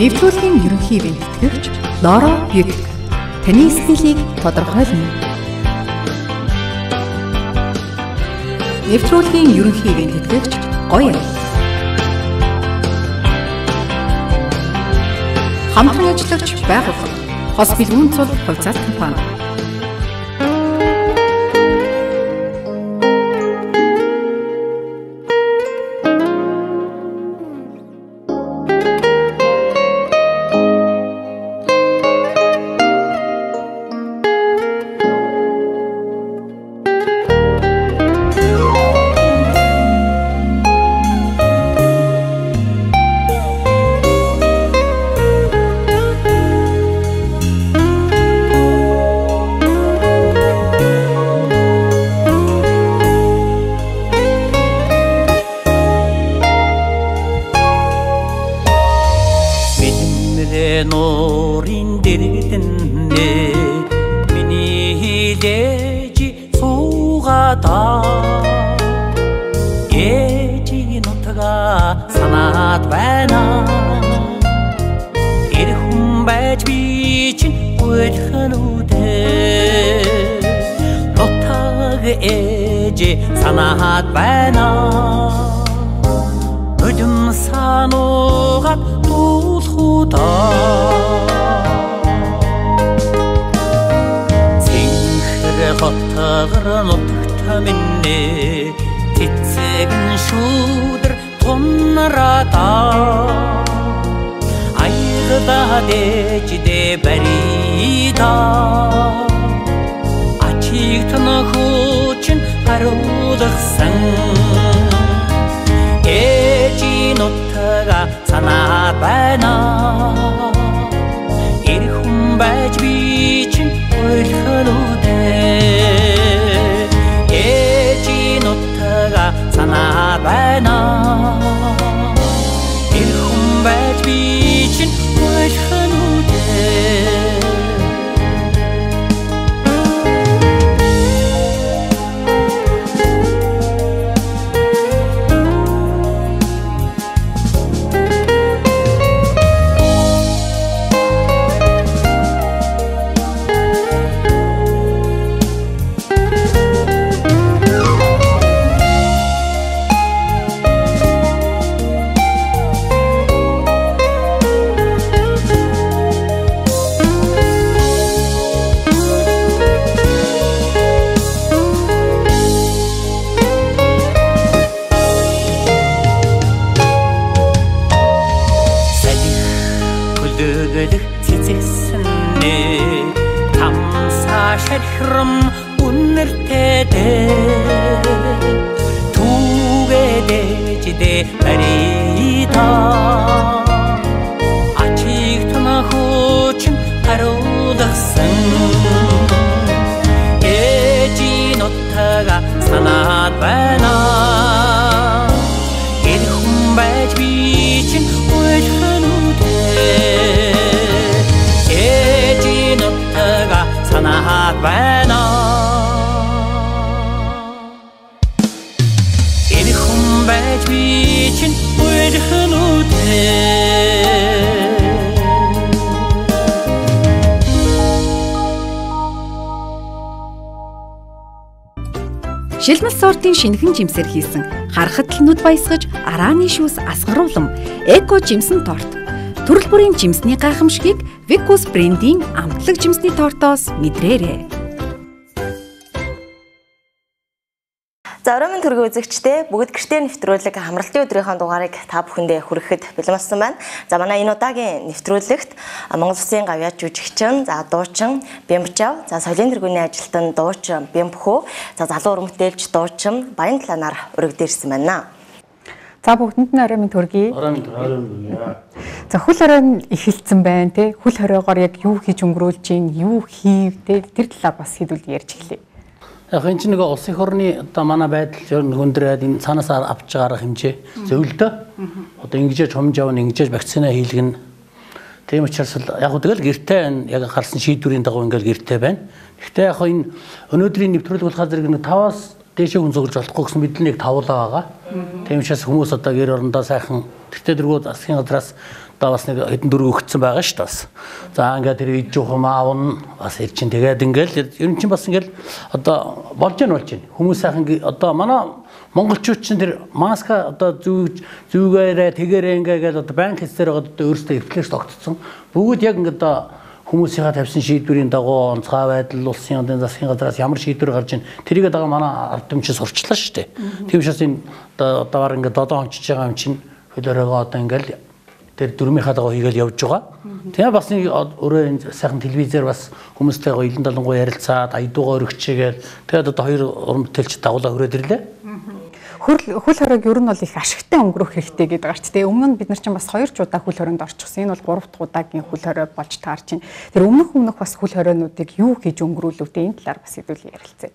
Нэвтрүүлгийн ерөнхий бэлтгэгч Лоро Бюк таны стилийг тодорхойлно. Нэвтрүүлгийн ерөнхий бэлтгэгч гоё. Хамтран ажиллагч байгууллага Хос бэлгүүн цул хувьцаат компани даадэж дэ барита. Ачиг тнохочин харуулгсан ээжи нутга санаа байна. Эрхэн байж би чин ойлхон үдэ ээжи нутга санаа байна. kitchen would hurt. Bye. Шилмэл сортын шинхэн жимсээр хийсэн харахад л нүд баясгаж арааны шүүс асгаруулам эко жимсэн торт. Төрөл бүрийн жимсний гайхамшигыг Vicus брендийн амтлаг жимсний тортоос мэдрээрэй. За оройн төргийн үзэгчдээ бүгд гэртээ нэвтрүүлэг хамралтын өдрийнхөө дугаарыг та бүхэндээ хүрэхэд бэлэн болсон байна. За манай энэ удаагийн нэвтрүүлэгт Монгол Улсын гавьяа жүжигчин, за дуучин Бямбчав, за соёлын тэргүүний ажилтан дуучин Бямбхүү, за залуу урмтэлж дуучин Баян таланаар өргөдөрсөн байна. За бүгдэнд нь оройн төргий. Оройн төргий. За хөл хоройн эхэлсэн байна те. Хөл хоройгоор яг юу хийж өнгөрүүлж гин, юу хийв те. Тэр талаар бас хэдүүл ярьж эхлэе. Яг энэ чинь нэг улсын хорны одоо манай байдал хүндрээд энэ цаанаас авч байгаа хэмжээ зөвлөдөө. Одоо ингэж чомж явна, ингэж вакцина хийлгэн. Тийм учраас яг тэгэл гэртээ яг гарсан шийдвэрийн дагуу ингээл гэртээ байна. Гэхдээ яг энэ өнөөдрийн нэвтрүүлэг болохоор зэрэг нэг 5-аас дээшээ хүн зөвлөж болохгүй гэсэн мэдлэгийг тавлаа байгаа. Тийм учраас хүмүүс одоо гэр орондоо сайхан тэгтээ дөрвөө засгийн газраас одоо бас нэг хэдэн дөрөв өгцсөн байгаа шүү дээ бас. За ингээд тэр иж жухам аавн бас ир чин тэгээд ингээд ер нь чин бас ингээд одоо болж гэн болж гэн. Хүмүүс сайхан одоо манай монголчууд чинь тэр маска одоо зүүж зүүгээрээ тэгээрээ ингээд одоо банк хэсээр байгаа одоо өөрөөсөө эвлэш тогтцсон. Бүгд яг ингээд одоо хүмүүсийнхаа тавьсан шийдвэрийн дагуу онцгой байдал улсын яндын засгийн газраас ямар шийдвэр гарч ийн тэрийг дагаа манай ард түмчин сурчлаа шүү дээ. Тийм учраас энэ одоо одоогоор ингээд додоо ончиж байгаа юм чинь хөлөөрөөгөө одоо ингээд тэр дөрмийнхаа дагуу хийгээл явж байгаа. Тэгээ бас нэг өөрөө энэ сайхан телевизээр бас хүмүүстэйгээ илэн далангуу ярилцаад аядуугаа өргөчээгээл тэгээд одоо хоёр уран бүтээлч дагуулаа хүрээд ирлээ хөл хөл хориг ер нь бол их ашигтай өнгөрөх хэрэгтэй гэдэг гарч тэгээ өмнө нь бид нар чинь бас хоёр ч удаа хөл хорионд орчихсон. Энэ бол гурав дахь удаагийн хөл хорой болж таарч байна. Тэр өмнөх өмнөх бас хөл хорионуудыг юу хийж өнгөрүүлвэтэй энэ талаар бас хэдүүл ярилцъя.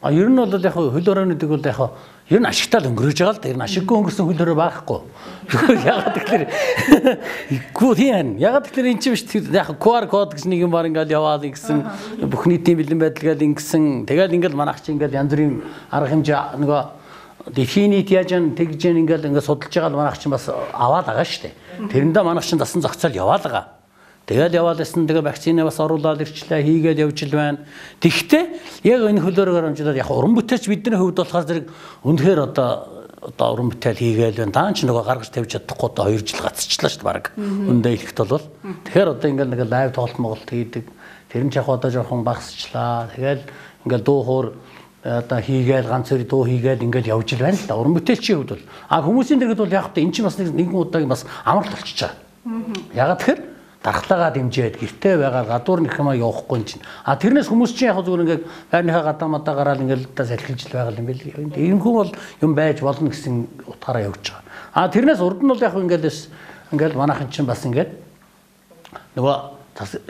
А ер нь бол яг хөл хорионуудыг бол яг ер нь ашигтай л өнгөрөөж байгаа л да. Ер нь ашиггүй өнгөрсөн хөл хорой байхгүй. Ягаад тэгэхээр гүү тийм ягаад тэгэхээр эн чинь биш яг QR код гэж нэг юм бар ингээл яваад ингэсэн бүх нийтийн бэлэн байдал гээл ингэсэн тэгэл ингээл манайх чи ингээл янз бүрийн арга хэмжээ нөгөө дэлхийн нийт яаж тэгж जैन ингээл ингээд судалж байгаа л манайх чинь бас аваад байгаа шүү дээ. Тэрэндээ манайх чинь дасан зохицол яваад байгаа. Тэгэл яваад исэн тэгээ вакцины бас оруулаад ирчлээ хийгээл явж л байна. Тэгвэл яг энэ хөлөөрөөр хэмжээд яг уран бүтээлч бидний хувьд болохоор зэрэг үнэхээр одоо одоо уран бүтээл хийгээл байна. Даан ч нөгөө гаргаж тавьж чадахгүй одоо 2 жил гацчихлаа шүү дээ баг. Үндэ ихт бол. Тэгэхээр одоо ингээл нэг лайв тоглолт моголт хийдэг. Тэр нь ч яг одоо жоохон багасчлаа. Тэгэл ингээл дуу хоор одоо хийгээл ганц хоёр дуу хийгээл ингээд явж ил байна л да. Уран бүтээлчийн хувьд бол а хүмүүсийн дэргэд бол яг та эн чинь бас нэгэн удаагийн бас болчихж байгаа. Ягаад тэгэхээр дархлаагаа дэмжиад гэртээ байгаа гадуур нэг юм явахгүй чинь. А тэрнээс хүмүүс чинь яг зүгээр ингээд байрныхаа гадаа мадаа гараад ингээд та салхилж л байгаа юм байл. Энэ хүн бол юм байж болно гэсэн утгаараа явж байгаа. А тэрнээс урд нь бол яг ингээд ингээд манайхан чинь бас ингээд нөгөө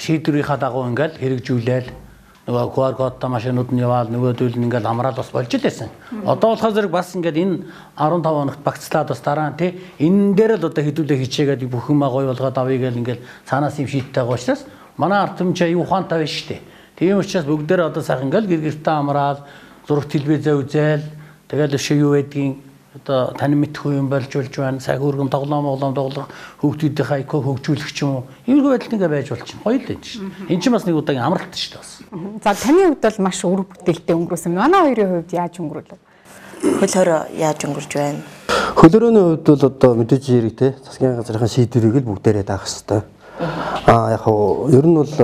шийдвэрийнхаа дагуу ингээд хэрэгжүүлээл нөгөө QR кодтай машинууд нь яваад нөгөөдөл нь ингээл амраад бас болж лээсэн. Одоо болохоор зэрэг бас ингээд энэ 15 хоногт багцлаад бас дараа нь тий энэ дээр л одоо хідүүлээ хичээгээд бүх юм гоё болгоод авъя гэл ингээл цаанаас юм шийдтэй байгаа учраас манай ард түмчээ юу ухаантай байна шүү дээ. Тийм учраас бүгдээр одоо сайхан ингээл гэр гертэ амраад зураг телевизээ үзээл тэгэл өшөө юу байдгийг одоо тань мэдхгүй юм болж болж байна. Цаг өргөм тоглоом тоглоом тоглох хүүхдүүдийнхээ IQ хөгжүүлэх юм уу. Иймэрхүү байдал ингээ байж болчих. Гоё л энэ чинь. Энд чинь бас нэг удаагийн амралт шүү дээ бас. За таны хувьд бол маш үр бүтээлтэй өнгөрөөсөн. Манай хоёрын хувьд яаж өнгөрөв? Хөл хорой яаж өнгөрж байна? Хөлөрөөний хувьд бол одоо мэдээж хэрэг те засгийн газрын шийдвэрийг л бүгдээрээ даах хэрэгтэй. Аа яг хав ер нь бол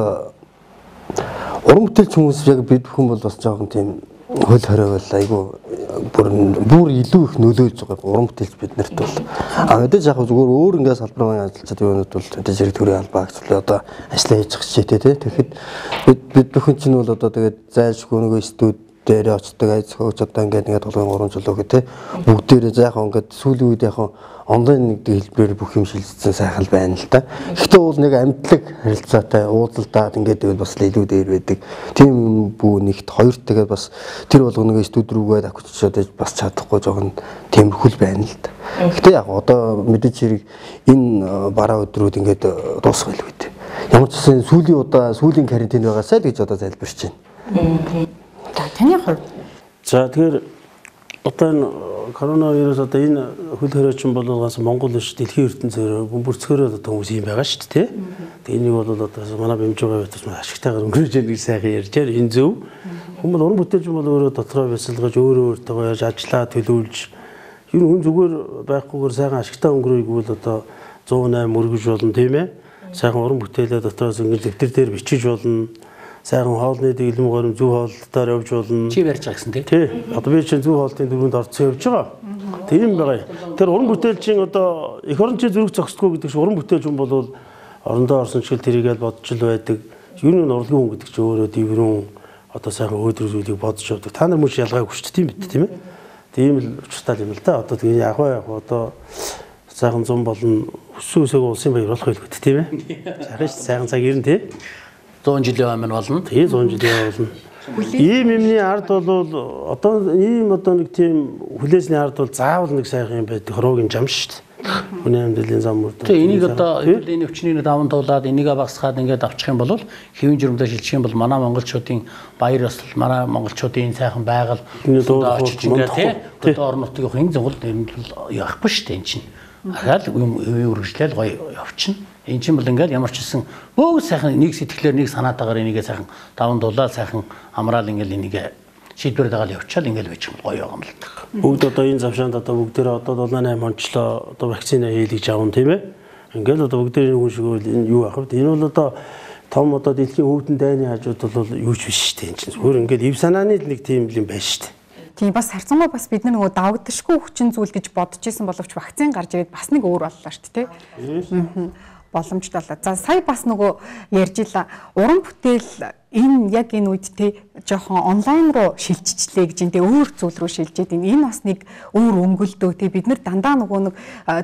уран бүтээлч хүмүүс яг бид бүхэн бол бас жоохон тийм хөл хорой бол айгу бүр бүр илүү их нөлөөж байгаа. Уран бүтээлч биднэрт бол. А мэдээж яг зүгээр өөр ингээд салбарын ажиллаж юунууд бол мэдээж зэрэг төрийн албаа гэсэн одоо ажиллаа хийж ч тийм тэгэхэд бид бид бүхэн чинь бол одоо тэгээд зайлшгүй нөгөө студ дээр очдог айц хөөж одоо ингээд ингээд толгойн уран чулуу гэх тээ бүгдээрээ заахан ингээд сүүлийн үед яг онлайн нэг хэлбэрээр бүх юм шилжсэн сайхан байна л да. Гэхдээ уул нэг амтлаг харилцаатай уулзалтаад ингээд байвал бас илүү дээр байдаг. Тийм бүү нэгт хоёр тэгээд бас тэр болгоныг студ рүүгээ давхичаад бас чадахгүй жоохон темирхүүл байна л да. Гэхдээ яг одоо мэдээж хэрэг энэ бараа өдрүүд ингээд дуусах байлгүй дээ. Ямар ч үсэн сүүлийн удаа сүүлийн карантин байгаасаа л гэж одоо залбирч байна. Таны хувьд За тэгэхээр одоо энэ коронавирус одоо энэ хөл хоройчин болгоос Монгол биш дэлхийн ертөнцөөр бөмбөрцгөрөө одоо хүмүүс юм байгаа шүү дээ. Тэгээ энийг бол одоо манай бэмжүүгээ бас ашигтайгаар өнгөрөөж яах гэж сайхан ярьжээр энэ зөв. Хүмүүс уран бүтээлч бол өөрөө дотроо бясалгаж өөрөө өөртөө яаж ажиллаа төлөвлөж ер нь хүн зүгээр байхгүйгээр сайхан ашигтай өнгөрөөйг бол одоо 108 мөргөж болно тийм ээ. Сайхан уран бүтээлээ дотроос ингээд дэвтэр дээр бичиж болно сайхан хоолны дэглэм горим зөв хоолтоор явж болно. Чи ярьж байгаа гэсэн тий. Тий. Одоо би чинь зөв хоолтын дөрөнд орцсон явж байгаа. Тийм байгаа. Тэр уран бүтээлчийн одоо эх орон чи зүрх зогсдгүй гэдэг чинь уран бүтээлч хүн бол орондоо орсон чигээр тэрийгэл бодж л байдаг. Юу нэг урлагийн хүн гэдэг чинь өөрөө дэврэн одоо сайхан өөдрөг зүйлийг бодож явдаг. Та нар мөч ялгааг хүчтэй тийм бит тийм ээ. Тийм л учиртай юм л да. Одоо тэгээ яг яг одоо сайхан зам болон өссөн өсөөгөө улсын баяр болох байлгүй тийм ээ. Сайхан сайхан цаг ирнэ тий. 100 жилийн өмнө болно. Тийм 100 жилийн болно. Ийм юмны ард бол одоо ийм одоо нэг тийм хүлээсний ард бол заавал нэг сайхан юм байдаг. Хороогийн жам шүү дээ. Хүний амьдралын зам мөр. Тэгээ энийг одоо энэ өвчнийг даван туулаад энийг багасгаад ингээд авчих юм бол хэвийн журмдаа шилжих юм бол манай монголчуудын баяр ёслол манай монголчуудын сайхан байгаль очиж ингээд тий орон нутгийн хэн зөвл явахгүй шүү дээ эн чинь. Ахаал юм үргэлжлэл гоё явчихна. Эн чинь бол ингээд ямар ч хэлсэн бөөг сайхан нэг сэтгэлээр нэг санаатаагаар энийгээ сайхан даван туулаад сайхан амраал ингээд энийг шийдвэр дагаал явуучаал ингээл байж гоё юм л та. Бүгд одоо энэ завшаанд одоо бүгдээрээ одоо 78 онцлоо одоо вакцина хийлгэж аван тийм ээ. Ингээл одоо бүгдээрээ хүн шиг энэ юу ах вэ? Энэ бол одоо том одоо дэлхийн өвдөн дайны хажууд бол юу ч биш шүү дээ. Энэ чинь зүгээр ингээл ив санааны нэг тийм юм байна шүү дээ. Тийм бас харцангуй бас бид нар нөгөө давагдашгүй хүчин зүйл гэж бодож исэн боловч вакцин гарч ирээд бас нэг өөр боллоо шүү дээ. Боломжтой болоо. За сая бас нөгөө ярьж ила уран бүтээл энэ яг энэ үед те жоохон онлайн руу шилжчихлээ гэж энэ өөр зүйл рүү шилжээд энэ энэ бас нэг өөр өнгөлдөө те бид нар дандаа нөгөө нэг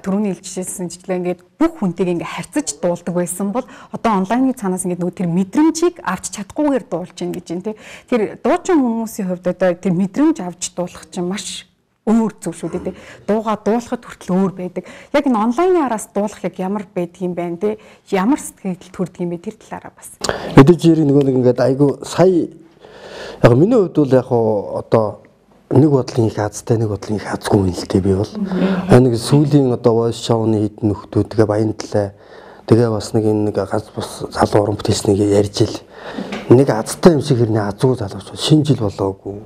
төрөний илжижсэн ингээд бүх хүнтэйг ингээд харьцаж дуулдаг байсан бол одоо онлайны цаанаас ингээд нөгөө тэр мэдрэмжийг авч чадахгүйгээр дуулж гин гэж юм те тэр дуучин хүмүүсийн хувьд одоо тэр мэдрэмж авч дуулах чинь маш өөр зүйл шүү дээ. Дууга дуулахад хүртэл өөр байдаг. Яг энэ онлайны араас дуулах яг ямар байдаг юм бэ те? Ямар сэтгэл төрдөг юм бэ тэр талаараа бас. Мэдээж яриг нөгөө нэг ингээд айгу сая яг миний хувьд бол яг одоо нэг бодлын их азтай нэг бодлын их азгүй юм л дээ би бол. Нэг сүүлийн одоо voice show-ны хідэн нөхдөө тэгээ баян талаа тэгээ бас нэг энэ нэг ганц бус залуу уран бүтээснийг ярьж ил нэг азтай юм шиг хэрнээ азгүй залууч шинэ жил болоогүй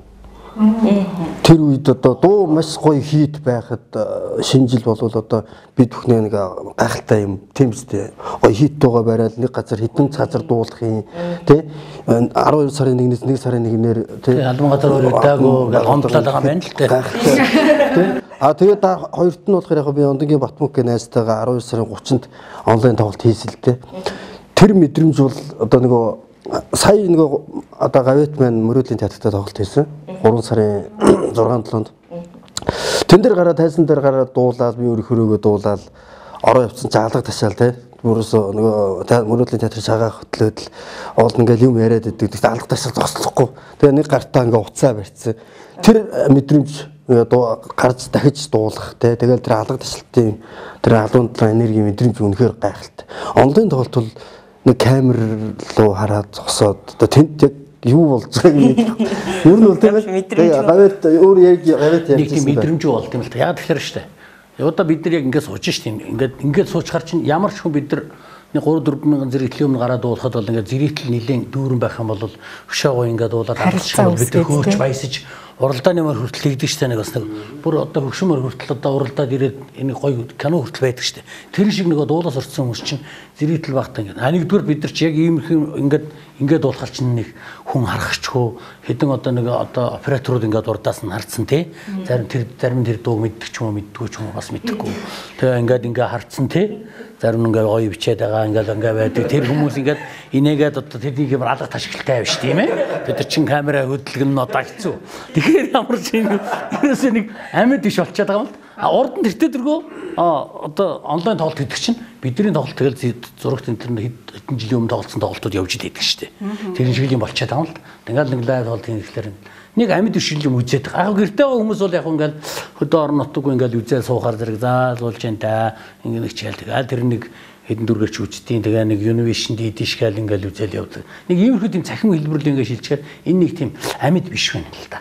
Тэр үед одоо дуу маш гоё хийд байхад э, шинэ жил болвол одоо бид бүхнээ нэг гайхалтай юм тийм үстэй. Гоё хийд дуугаа бариад нэг газар хитэн газар дуулах юм тий 12 сарын 1-ээс 1 сарын 1-ээр тий албан газар өөр удаагүй гомдлоод байгаа юм байна л тий. А тэгээд хоёрт нь болохоор яг би Ондонгийн Батмүк гэх найзтайгаа 12 сарын 30-нд онлайн тоглолт хийсэлтэй. Тэр мэдрэмж бол одоо нөгөө сая нөгөө одоо гавьт маань мөрөөдлийн театрт тоглолт хийсэн. 3 сарын 6-7-нд. Тэн дээр гараад тайсан дээр гараад дуулаад би өөр хөрөөгөө дуулаад ороо явцсан жаалга ташаал те. Өөрөөсөө нөгөө мөрөөдлийн театрын шагаа хөтлөөд л оол ингээл юм яриад идэг. Тэгт алга ташаал зогслохгүй. Тэгээ нэг гартаа ингээ уцаа барьцсан. Тэр мэдрэмж гарч дахиж дуулах те. Тэгэл тэр алга ташаалтын тэр алуун талын энерги мэдрэмж үнэхээр гайхалтай. Онлайн тоглолт бол нэг камер руу хараад зогсоод одоо тэнд яг юу болж байгааг. Ер нь бол ээ. Гавьт өөр яг гавьт яг нэг тийм мэдрэмж бол тийм л та. Яг тэгэхээр штэ. Одоо бид нар яг ингээд сууж штэ. Ингээд ингээд суучхаар чинь ямар ч хүн бид нар нэг 3 4 мянган зэрэгтлийн өмнө гараад дуулахад бол ингээд зэрэгтэл нилээн дүүрэн байх юм бол хөшөөгөө ингээд дуулаад бол бид хөөж баясаж уралдааны мөр хүртэл хийдэг штэ нэг бас нэг бүр одоо хөгшмөр хүртэл одоо уралдаад ирээд энэ гоё кино хүртэл байдаг штэ. Тэр шиг нөгөө дуулаас орсон хүмүүс чинь зэрэгтэл багтаа ингээд. Нэгдүгээр бид нар ч яг ийм их ингээд ингээд дуулахар чинь нэг хүн харахчгүй хэдэн одоо нэг одоо операторууд ингээд урдаас нь харцсан тий. Зарим тэр зарим тэр дууг мэддэг ч юм уу мэддэггүй ч юм уу бас мэдхгүй. Тэгээ ингээд ингээд харцсан тий зарим ингээ гоё бичээд байгаа ингээл ингээ байдаг. Тэр хүмүүс ингээд инээгээд одоо тэднийг юм алга ташигтай байв ш тийм ээ. Бид нар чин камера хөдөлгөн нь одоо хэцүү. Тэгэхээр ямар ч юм ерөөсөө нэг амьд биш болчиход байгаа юм л. А урд нь тэртээ дэргөө одоо онлайн тоглолт хийдэг чинь бидний тоглолт тэгэл зурагт интернет хэдэн жилийн өмнө тоглолцсон тоглолтууд явж идэв шүү дээ. Тэр шиг юм болчиход байгаа юм л. Тэгэл нэг лайв тоглолт хийхлээр нэг амьд ишил юм үзээд байгаа. Яг гэртээ хүмүүс бол яг ингээл хөдөө орон нутггүй ингээл үзээ суухаар зэрэг заалуулж जैन та ингээд хичээл тэгээ тэр нэг хэдэн дүргэрч үзтiin тэгээ нэг innovation дийдишгээл ингээл үзэл явдаг. Нэг иймэрхүү тийм цахим хэлбэрлэл ингээд шилжчихээр энэ нэг тийм амьд биш байна л да.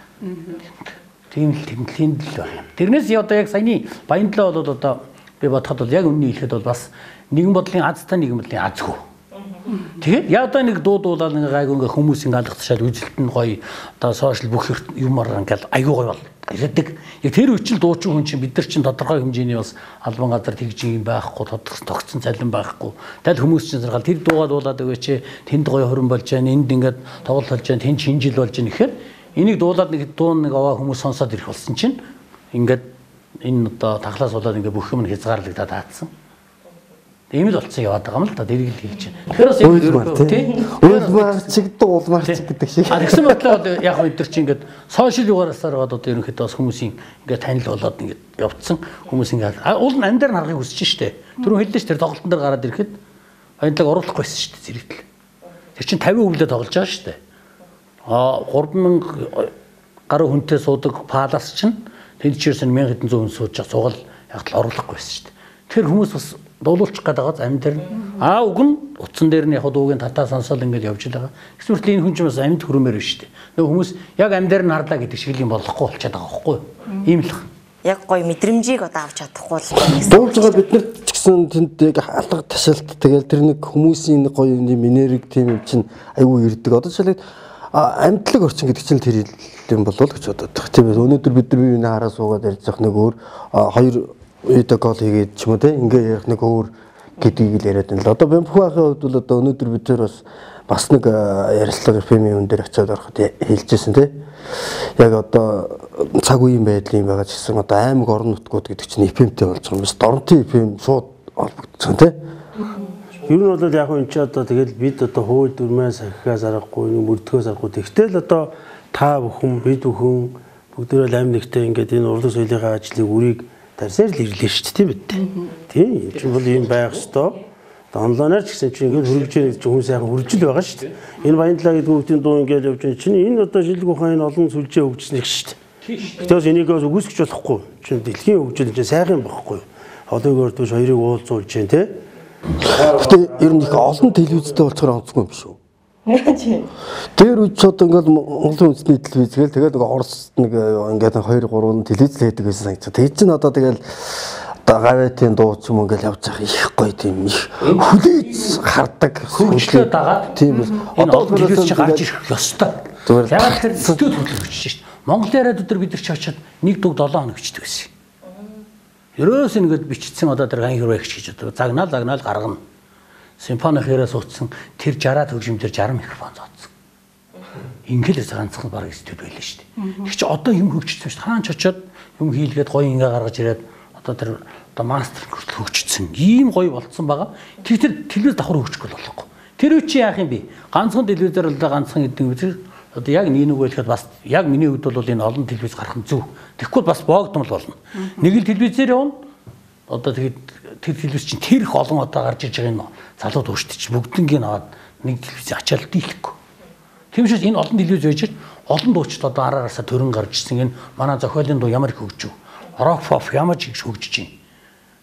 Тийм л тэмдэглэнд л байна. Тэрнээс одоо яг саяны баяндлаа бол одоо би бодоход бол яг үнний хэлэхэд бол бас нэгэн бодлын азтай нэгэн бодлын азгүй Тэгээд яа одоо нэг дуудуулаад нэг гайгүй ингээ хүмүүс ингээ алгатшаад үжилт нь гоё одоо сошиал бүх юмар ингээл аюу гоё бол ирээдэг. Яг тэр үчил дуучин хүн чинь бид нар чинь тодорхой хэмжээний бас албан газар тэгж юм байхгүй тодорхой тогтсон цалин байхгүй. Тэгэл хүмүүс чинь зэрэг тэр дуугаад дуулаад өгөөч тэнд гоё хорон болж байна. Энд ингээд тоглолт болж байна. Тэнд шинжил болж байна гэхээр энийг дуулаад нэг дуун нэг аваа хүмүүс сонсоод ирэх болсон чинь ингээд энэ одоо тахлаас болоод ингээ бүх юм хязгаарлагдаад таацсан. Ийм л болцсон яваад байгаа юм л да дэргэл хийж байна. Тэгэхээр бас яг тийм уйлмаар чигдэг улмаар чиг гэдэг шиг. А тэгсэн бодлоо яг энэ төр чи ингээд сошиал югаараасаар одоо ерөнхийдөө бас хүмүүсийн ингээд танил болоод ингээд явцсан хүмүүс ингээд уул нь амьдаар харахыг хүсэж штэ. Түрүү хэллээ штэ тоглолтын дээр гараад ирэхэд баянлаг оруулах байсан штэ зэрэгтэл. Тэр чин 50 өвлөө тоглож байгаа штэ. А 3000 гаруй хүнтэй суудаг палас чинь тэнд чирсэн 1000 хэдэн зуун сууж суугаад яг л оруулахгүй байсан штэ. Тэр хүмүүс бас дуулуулчих гээд байгаа амь дээр нь. Аа уг нь утсан дээр нь яг дуугийн татаа сонсоод ингээд явж байгаа. Эсвэл энэ хүн ч бас амьд хөрөмөр биш үү. Нөгөө хүмүүс яг амь дээр нь харлаа гэдэг шиг юм болохгүй болчиход байгаа байхгүй юу? Ийм л яг гоё мэдрэмжийг одоо авч чадахгүй л гэсэн. Дуулж байгаа бид нар ч гэсэн тэнд яг алга ташаалт тэгэл тэр нэг хүмүүсийн нэг гоё юм энерги тийм юм чинь айгүй ирдэг. Одоо жишээлбэл амьдлаг орчин гэдэг чинь тэр юм болов уу гэж бодоод байна. Тийм ээ өнөөдөр бид нар бие биенээ хараа суугаад ярьж байгаа нэг өөр хоёр үедээ гол хийгээд ч юм уу те ингээ ярих нэг өөр гэдгийг л яриад байна л. Одоо Бэмпхүү ахын хувьд бол одоо өнөөдөр бид нар бас бас нэг ярилцлага FM-ийн үн дээр очиод ороход хэлжсэн те яг одоо цаг үеийн байдлын байгаа ч гэсэн одоо аймаг орон нутгууд гэдэг чинь FM-тэй болж байгаа юм биш. Дорнотын FM шууд холбогдсон тийм. Ер нь бол яг энэ ч одоо тэгэл бид одоо хууль дүрмээс ахихаас аргагүй нэг мөрдгөөс аргагүй. Тэгтэл одоо та бүхэн бид бүхэн л амь нэгтэй ингээд энэ урлаг соёлын ажлыг үрийг тарсаар л ирлээ шүү дээ тийм бид. Тийм. Энэ чинь бол юм байх ёстой онлайнаар ч гэсэн чинь ингээд хөргөж яах гэж хүн сайхан хөржил байгаа шүү дээ. Энэ Баянлаа гэдэг хүүхдийн дуу ингээд явж байгаа чинь энэ одоо жилг ухааны олон сүлжээ хөгжснэг шүү дээ. Тэгээс энийг бас үгүйсгэж болохгүй. Чинь дэлхийн хөгжил чинь сайхан байхгүй. Одоогоор төш хоёрыг уулзуулж जैन тий. Гэтэ ер нь их олон телевизтэй болцохоор онцгүй юм шүү. Тэр үед ч одоо ингээд Монголын үндэсний телевиз гээл тэгээд нэг Орос нэг ингээд 2 3 телевиз л хийдэг гэсэн санагдсан. Тэгээд чинь одоо тэгэл одоо гавэтийн дуу ч юм ингээл явж байгаа их гоё тийм их хүлээж хардаг хөгжлөө дагаад тийм одоо телевиз чи гарч ирэх ёстой. Яг тэр студид хөтлөгч шүү дээ. Монгол яриад өдөр бид нар ч очиод нэг дуг 7 хоног бичдэг байсан. Ерөөс ингээд бичсэн одоо тэр ган хэрвээ гэж одоо загнаал загнаал гаргана. Симфони хэрээс утсан тэр 60 төгжимдөр 60 микрофон зооцсон. Ингээл ганцхан баг студ байлаа шүү дээ. Тэг чи одоо юм хөгжсөн шүү дээ. Хаан ч очиод юм хийлгээд гоё ингээ гаргаж ирээд одоо тэр одоо мастер хүртэл хөгжсөн. Ийм гоё болцсон байгаа. Тэг тэр телевиз давхар хөгжихгүй болохгүй. Тэр үе чи яах юм бэ? Ганцхан телевизээр л ганцхан гэдэг үү? Одоо яг нэг нэг хэлэхэд бас яг миний хувьд бол энэ олон телевиз гарах нь зөв. Тэгэхгүй бас боогдмол болно. Нэг л телевизээр явна. Одоо тэгээд тэр телевиз чинь тэр их олон одоо гарч иж байгаа энэ залууд ууштай чи бүгднийг аваад нэг телевиз ачаал дийлэхгүй. Тийм учраас энэ олон телевиз байж олон дуучид одоо араараасаа төрөн гарч ирсэн энэ манай зохиолын дуу ямар их хөгжив рок pop ямар ч их хөгжиж байна.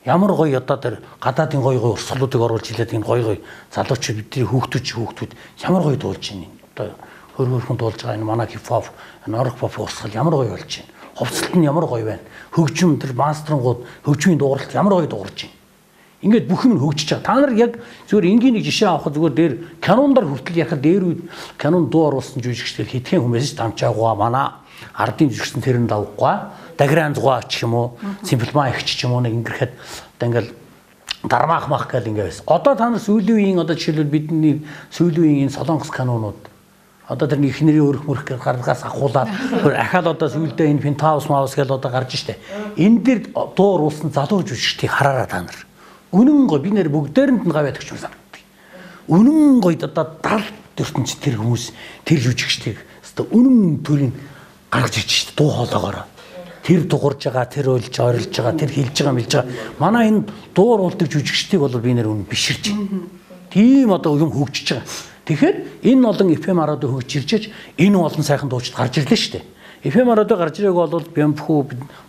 Ямар гоё одоо тэр гадаадын гоё гоё урсгалуудыг оруулж илээд энэ гоё гоё залуучууд бидний хүүхдүүд хүүхдүүд ямар гоё дуулж байна. Одоо хөр хөрхөн дуулж байгаа энэ манай хип хоп, рок pop урсгал ямар гоё болж байна. Хувцалт нь ямар гоё байна. Хөгжим тэр мастернгууд хөгжмийн дууралт ямар гоё дуурж байна. Ингээд бүх юм хөгжиж байгаа. Та нар яг зүгээр энгийн нэг жишээ авах зүгээр дээр канондар хүртэл ярихад дээр үед канон дуу оруулсан жүжигчдэр хэдхэн хүмүүс тамчаагаа манай ардын жүжигчсэн тэр нь давггаа дагран зугаа ч юм уу симплмаа их ч юм уу нэг ингэрэхэд одоо ингээл дармаах мах гэл ингээ байсан. Одоо та нар сүүлийн үеийн одоо жишээлбэл бидний сүүлийн үеийн энэ солонгос канонууд одоо тэр нэг ихнэрийн өрх мөрх гэр гаргаас ахуулаад ахаад одоо сүүлдээ энэ пентаус маус гэл одоо гарч штэ. Энэ дэр дуур уусан залуу жүжигчдийг хараараа та нар. Үнэн гой би нэр бүгдээрэнд нь гавьяд өгч санагдав. Үнэн гойд одоо 70 ертөнц тэр хүмүүс тэр жүжигчдийг одоо үнэн төрийн гаргаж ич штэ дуу хоолоогоор тэр дугурж байгаа, тэр ойлж ойрлж байгаа, тэр хилж байгаа, мэлж байгаа. Манай энэ дуур уулдаг жүжигчдийг бол би нэр үн биширж байна. Тийм одоо юм хөгжиж байгаа. Тэгэхээр энэ олон FM радио хөгжиж иржээж энэ олон сайхан дуучид гарч ирлээ шүү дээ. FM радио гарч ирээг бол бямбхүү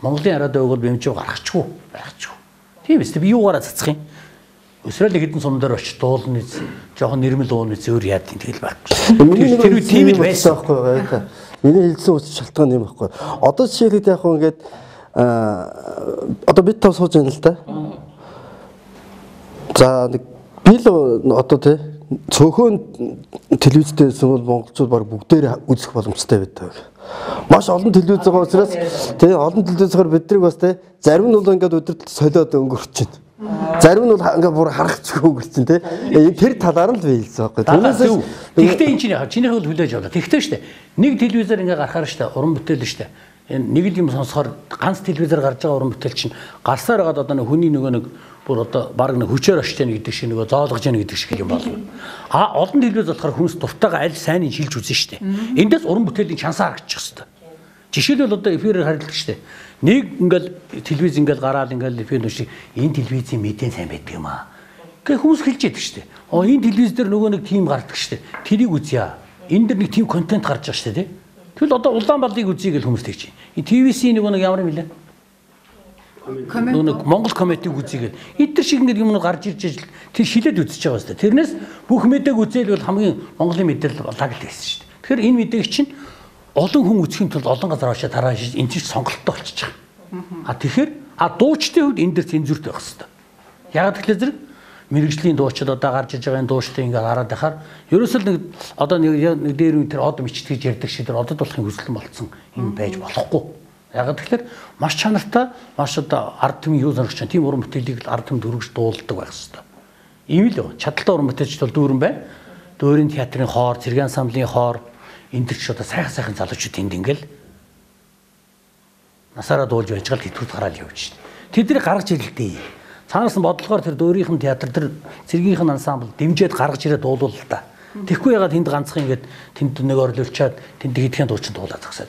Монголын радиог бол бямжуу гаргачгүй байхчгүй. Тийм биз дээ. Би юугаараа цацах юм? Өсрөл хэдэн сум дээр очиж дуулна жоохон нэрмэл ууны зөөр яад тийм тэгэл байхгүй. Тэр үе тийм л байсан байхгүй байгаа. Миний хэлсэн үс шалтгаан юм байхгүй. Одоо жишээлбэл яг хөө ингээд одоо бид тав сууж байна л да. За нэг би л одоо тий цөөхөн телевизтэйсэн бол монголчууд баг бүгдээр үзэх боломжтой байдаг. Маш олон телевиз байгаа учраас тий олон телевизээр биднийг бас тий зарим нь бол ингээд өдөрт солиод өнгөрч байна. Зарим нь бол ингээ бүр харахчгүй гэж чинь те. Тэр талаар нь л биелсэн байхгүй. Түүнээс Тэгтээ энэ чинь чинийх бол хүлээж авлаа. Тэгтээ штэ. Нэг телевизээр ингээ гарахаар штэ уран бүтээл штэ. Энэ нэг л юм сонсохоор ганц телевизээр гарч байгаа уран бүтээл чинь гарсаар байгаа одоо нэг хүний нөгөө нэг бүр одоо баг нэг хүчээр очиж яах гэдэг шиг нөгөө зоолгож яах гэдэг шиг юм болно. А олон телевиз болохоор хүнс дуртайгаа аль сайныг шилж үзэн штэ. Эндээс уран бүтээлийн чансаа харагдчих хэвээр. Жишээлбэл одоо эфирээр харилдаг штэ. Нэг ингээл телевиз ингээл гараад ингээл эфир нүшиг энэ телевизийн мэдээ сайн байдаг юм аа. Гэхдээ хүмүүс хэлж яадаг штэ. Оо энэ телевиз дээр нөгөө нэг тим гардаг штэ. Тэрийг үзье. Энэ дэр нэг тим контент гарч байгаа штэ тий. Тэгвэл одоо Улаанбаатарыг үзье гэж хүмүүс тэгж. Энэ ТВС-ийн нөгөө нэг ямар юм бэлээ? Нөгөө Монгол комедиг үзийгээд эдгээр шиг ингээд юм гарч ирж ижил тэр хилээд үзэж байгаа хэвээр. Тэрнээс бүх мэдээг үзээл бол хамгийн Монголын мэдээлэл болоо гэдэг байсан шүү дээ. Тэгэхээр энэ мэдээг чинь олон хүн үзэхийн тулд олон газар очиж тараа шиж энэ чинь сонголттой болчихж байгаа. А тэгэхээр а дуучдын хувьд энэ дэр цензурт байх хэвээр. Яг тэгэхээр зэрэг мэрэгжлийн дуучид одоо гарч иж байгаа энэ дуучдын ингээд хараад байхаар ерөөсөө нэг одоо нэг дээр үн тэр од мичтгэж ярьдаг шиг тэр одод болохын хүсэлэн болцсон юм байж болохгүй. Яг тэгэхээр маш чанартай маш одоо ард түмэн юу зоригч тийм уран бүтээлийг ард түмэнд өргөж дуулдаг байх хэрэгтэй. Ийм л чадaltaй уран бүтээлч бол дүүрэн бай. Дүүрийн театрын хоор, цэргийн ансамблын хоор энэ төр ч одоо сайхан сайхан залуучууд энд ингээл насаараа дуулж байж гал тэтгэвд гараал явж шин. Тэднийг гаргаж ирэлтэй. Цаанаас нь бодлогоор тэр дөөрийнх нь театр тэр цэргийнх нь ансамбл дэмжиж гаргаж ирээд дуулуул л та. Тэгэхгүй ягаад тэнд ганцхан ингээд тэнд нэг орлуулчаад тэнд хэдхэн дуучин дуулаад зогсоод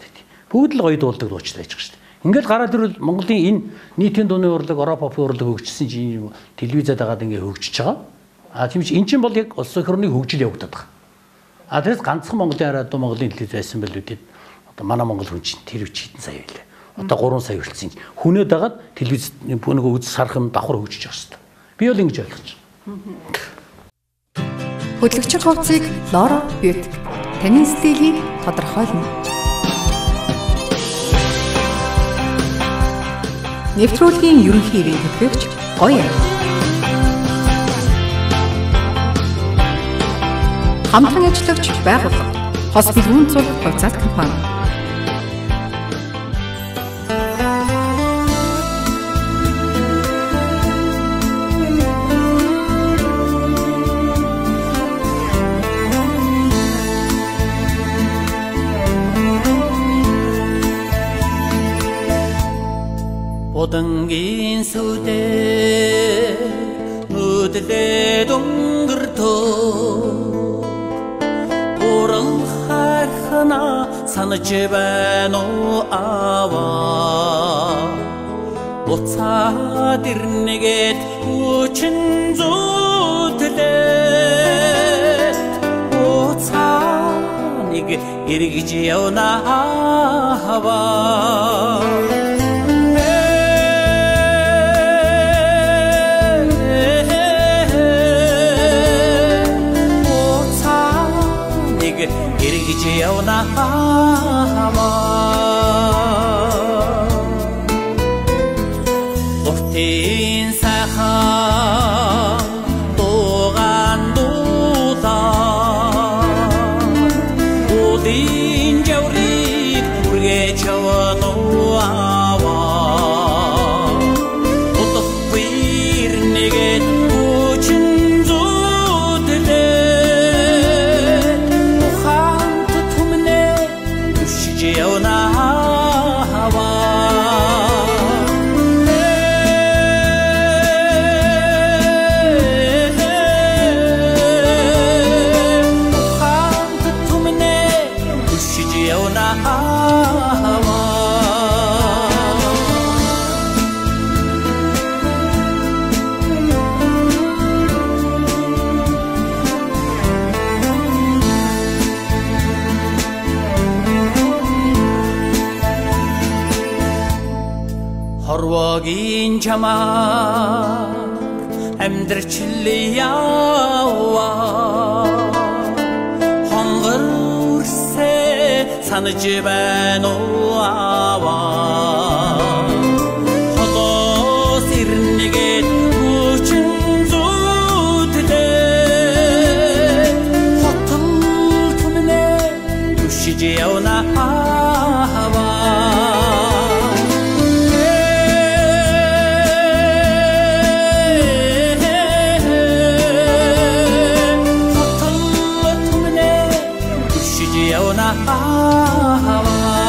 байд. Бүгд л гоё дуулдаг дуучид байж байгаа шүү дээ. Ингээд гараад ирвэл Монголын энэ нийтийн дууны урлаг, Европ попын урлаг хөгжсөн чинь телевизэд дагаад ингээд хөгжиж байгаа. А тийм ч эн чинь бол яг улс орны хөгжил явагдаад байгаа. А тэрс ганцхан Монголын радио Монголын телевиз байсан байл үүдээ одоо манай Монгол хүн чинь тэр үчи хэдэн сая байлаа. Одоо 3 сая хүрсэн. Хүнээ дагаад телевиз нөгөө үз сарах юм давхар хөгжиж байгаа шүү дээ. Би бол ингэж ойлгож байна. Хөтлөгчийн хувцсыг Лоро Бьют таны стилийг тодорхойлно. Нэвтрүүлгийн ерөнхий иргэн төвөгч гоё. Хамтран ажиллагч байгууллага Хос бэлгүүн цуг хувьцаат компани Удангийн сүдээ нүдлээ дунгэртөө Уран хайхна санаж байна уу аваа Буцаад ирнэгээд хүчин зүтлээ. Буцаа нэг эргэж явна аваа Хорвогийн чамаар амьдрчил яваа Хонгор үрсээ санаж байна уу เดียวนะฮาวา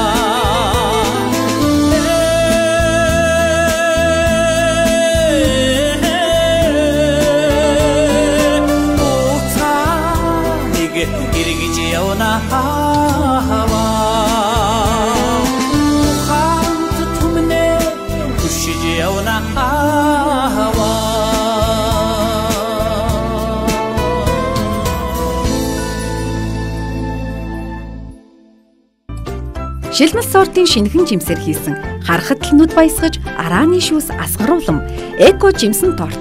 Шилмэл сортын шинэхэн жимсээр хийсэн харахад л нүд баясгаж арааны шүүс асгаруулам эко жимсэн торт.